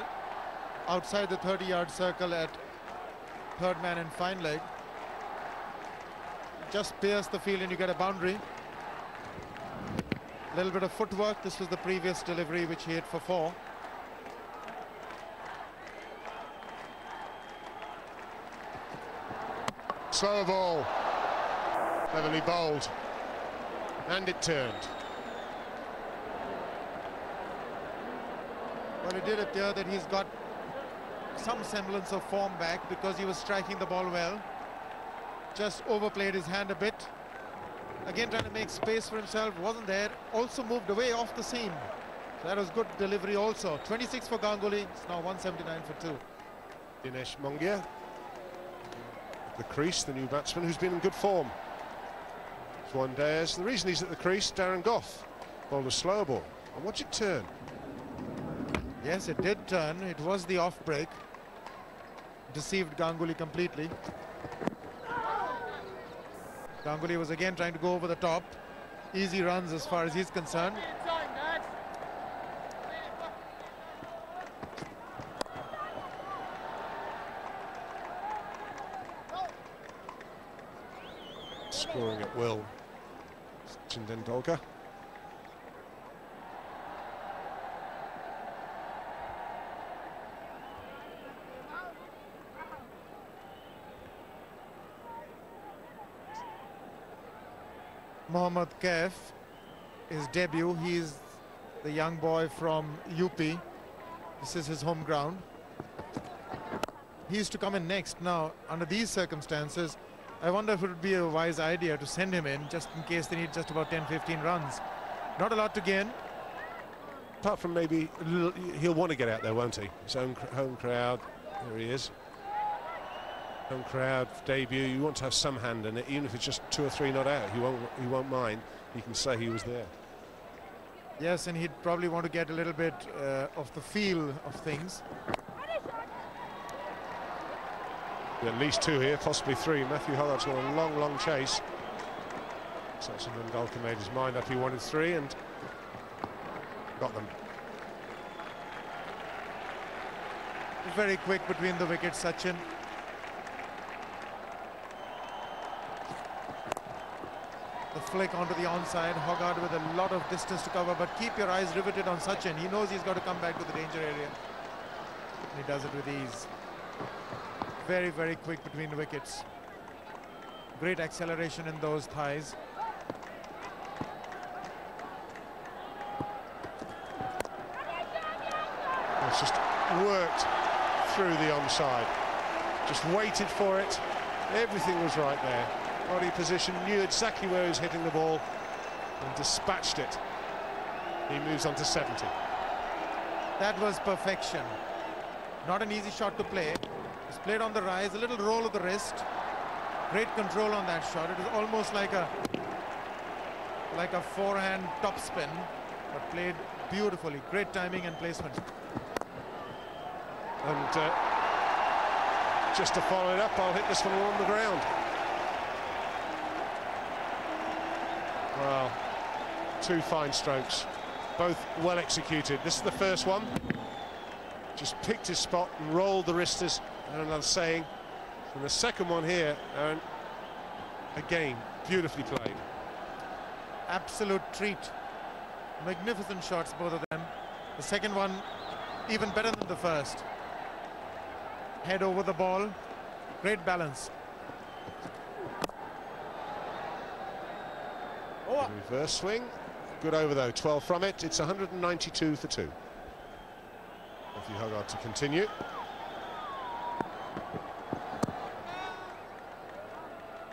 outside the 30-yard circle at third man and fine leg. Just pierce the field and you get a boundary. A little bit of footwork. This was the previous delivery which he hit for four. Slow ball. Cleverly bowled. And it turned. Well, it did appear that he's got some semblance of form back because he was striking the ball well. Just overplayed his hand a bit. Again, trying to make space for himself. Wasn't there. Also moved away off the seam. So that was good delivery also. 26 for Ganguly. It's now 179 for two. Dinesh Mongia. The crease, the new batsman who's been in good form. Juan Diaz. The reason he's at the crease, Darren Gough. bowled a slower ball. And watch it turn. Yes, it did turn. It was the off break. Deceived Ganguly completely. Ganguly was again trying to go over the top. Easy runs as far as he's concerned. Scoring at will. Chindendolka. Mohammad Kaif, his debut. He's the young boy from UP. This is his home ground. He's to come in next. Now, under these circumstances, I wonder if it would be a wise idea to send him in just in case they need just about 10-15 runs. Not a lot to gain. Apart from maybe, he'll want to get out there, won't he? His own home crowd. There he is. Home crowd debut. You want to have some hand in it, even if it's just two or three not out. He won't. He won't mind. He can say he was there. Yes, and he'd probably want to get a little bit uh, of the feel of things. At least two here, possibly three. Matthew Hoggard's got a long, long chase. Sachin Tendulkar made his mind up. He wanted three and got them. Very quick between the wickets, Sachin. Flick onto the onside. Hoggard with a lot of distance to cover, but keep your eyes riveted on Sachin. He knows he's got to come back to the danger area. And he does it with ease. Very, very quick between the wickets. Great acceleration in those thighs. It's just worked through the onside. Just waited for it. Everything was right there. Body position, knew exactly where he was hitting the ball and dispatched it. He moves on to 70. That was perfection. Not an easy shot to play. It's played on the rise, a little roll of the wrist. Great control on that shot. It was almost like a like a forehand topspin, but played beautifully. Great timing and placement. And uh, just to follow it up, I'll hit this one along the ground. Well, two fine strokes, both well executed. This is the first one. Just picked his spot and rolled the wristers, and I'm saying. And the second one here, and again, beautifully played. Absolute treat. Magnificent shots, both of them. The second one, even better than the first. Head over the ball. Great balance. Reverse swing. Good over though, 12 from it. It's 192 for two. Matthew Hoggard to continue.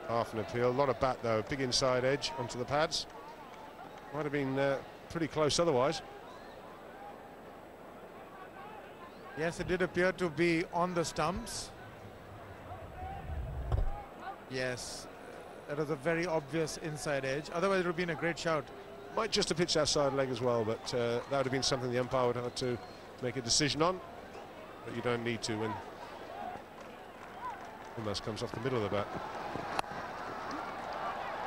Half an appeal, a lot of bat though, big inside edge onto the pads. Might have been uh, pretty close otherwise. Yes, it did appear to be on the stumps. Yes, that was a very obvious inside edge. Otherwise, it would have been a great shout. Might just have pitched outside leg as well, but uh, that would have been something the umpire would have to make a decision on. But you don't need to when almost comes off the middle of the bat.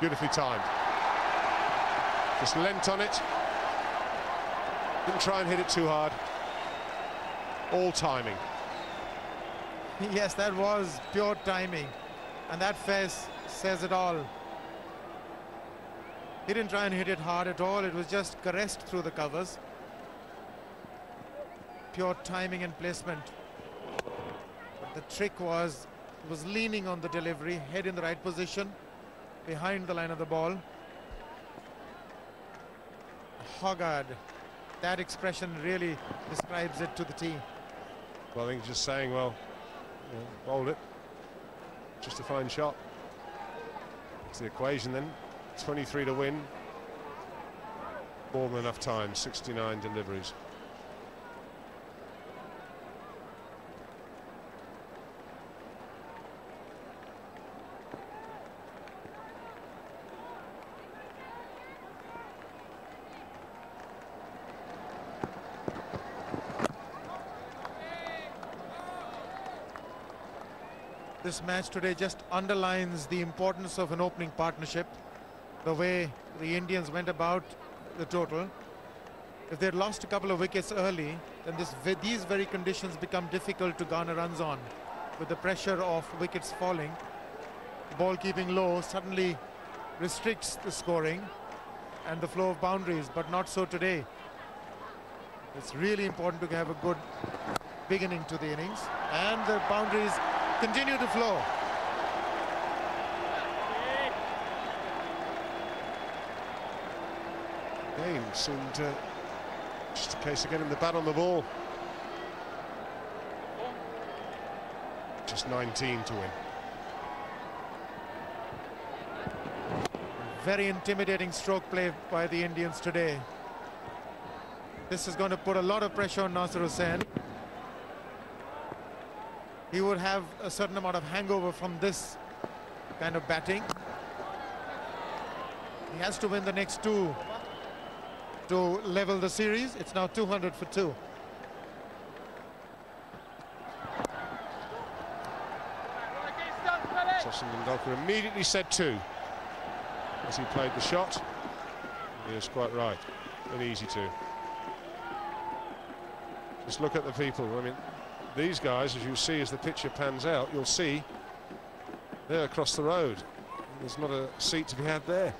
Beautifully timed. Just leant on it. Didn't try and hit it too hard. All timing. [laughs] Yes, that was pure timing. And that face says it all. He didn't try and hit it hard at all. It was just caressed through the covers. Pure timing and placement. But the trick was, was leaning on the delivery, head in the right position, behind the line of the ball. Hoggard, that expression really describes it to the T. Well, I think just saying, well, know, bowled it. Just a fine shot. It's the equation then. 23 to win. More than enough time, 69 deliveries. This match today just underlines the importance of an opening partnership, the way the Indians went about the total. If they'd lost a couple of wickets early, then this, these very conditions become difficult to garner runs on. With the pressure of wickets falling, ball keeping low suddenly restricts the scoring and the flow of boundaries, but not so today. It's really important to have a good beginning to the innings and the boundaries continue to flow. Again, seemed uh, just a case of getting the bat on the ball. Just 19 to win. Very intimidating stroke play by the Indians today. This is going to put a lot of pressure on Nasser Hussain. He would have a certain amount of hangover from this kind of batting. He has to win the next two to level the series. It's now 200 for two. Sachin Tendulkar immediately said two as he played the shot. He was quite right and easy to. Just look at the people. I mean, these guys, as you see as the picture pans out, you'll see they're across the road. There's not a seat to be had there.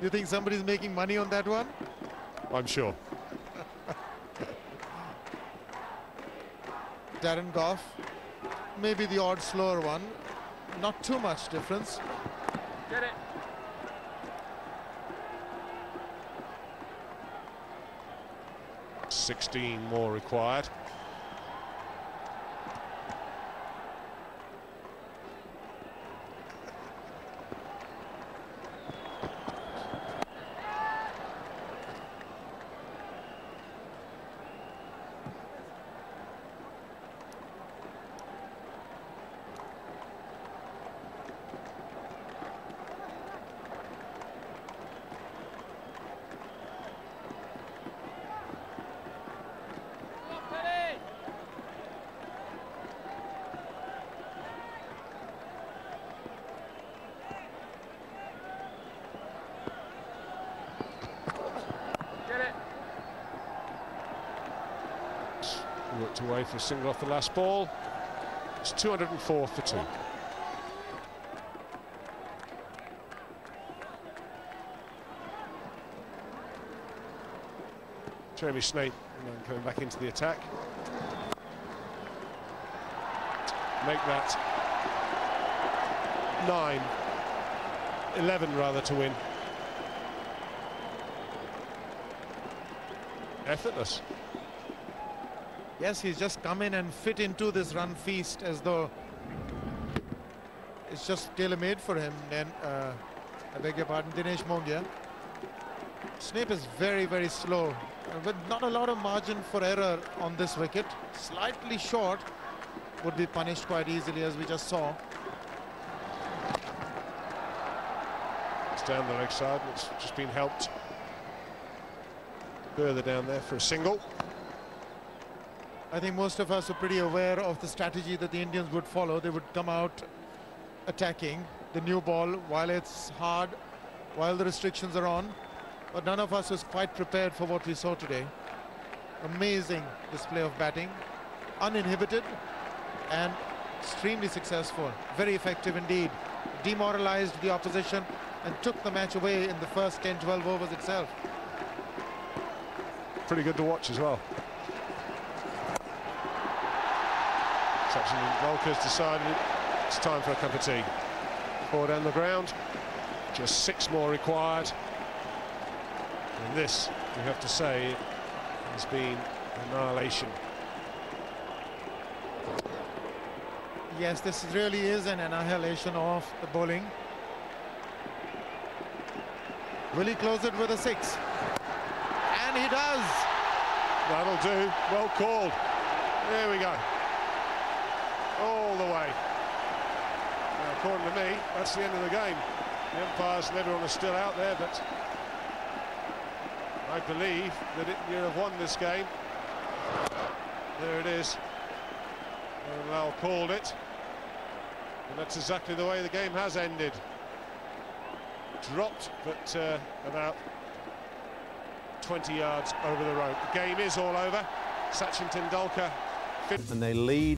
You think somebody's making money on that one? I'm sure. [laughs] Darren Gough, maybe the odd slower one. Not too much difference. Get it. Sixteen more required. Get it. A single off the last ball. It's 204 for two. Jeremy Snape coming back into the attack. Make that nine, 11 rather to win. Effortless. Yes, he's just come in and fit into this run feast as though it's just tailor-made for him. Then, uh, I beg your pardon, Dinesh Mongia. Snape is very, very slow, uh, with not a lot of margin for error on this wicket. Slightly short would be punished quite easily, as we just saw. It's down the leg side, it's just been helped further down there for a single. I think most of us are pretty aware of the strategy that the Indians would follow. They would come out attacking the new ball while it's hard, while the restrictions are on. But none of us was quite prepared for what we saw today. Amazing display of batting, uninhibited and extremely successful. Very effective indeed. Demoralized the opposition and took the match away in the first 10-12 overs itself. Pretty good to watch as well. Sachin Tendulkar's decided it's time for a cup of tea. Four down the ground, just six more required. And this, we have to say, has been annihilation. Yes, this really is an annihilation of the bowling. Will he close it with a six? And he does. That'll do. Well called. There we go. All the way. Now, according to me, that's the end of the game. The umpires and everyone are still out there, but I believe that it, you have won this game. There it is. And Lal called it. And that's exactly the way the game has ended. Dropped, but uh, about 20 yards over the rope. The game is all over. Sachin Tendulkar and they lead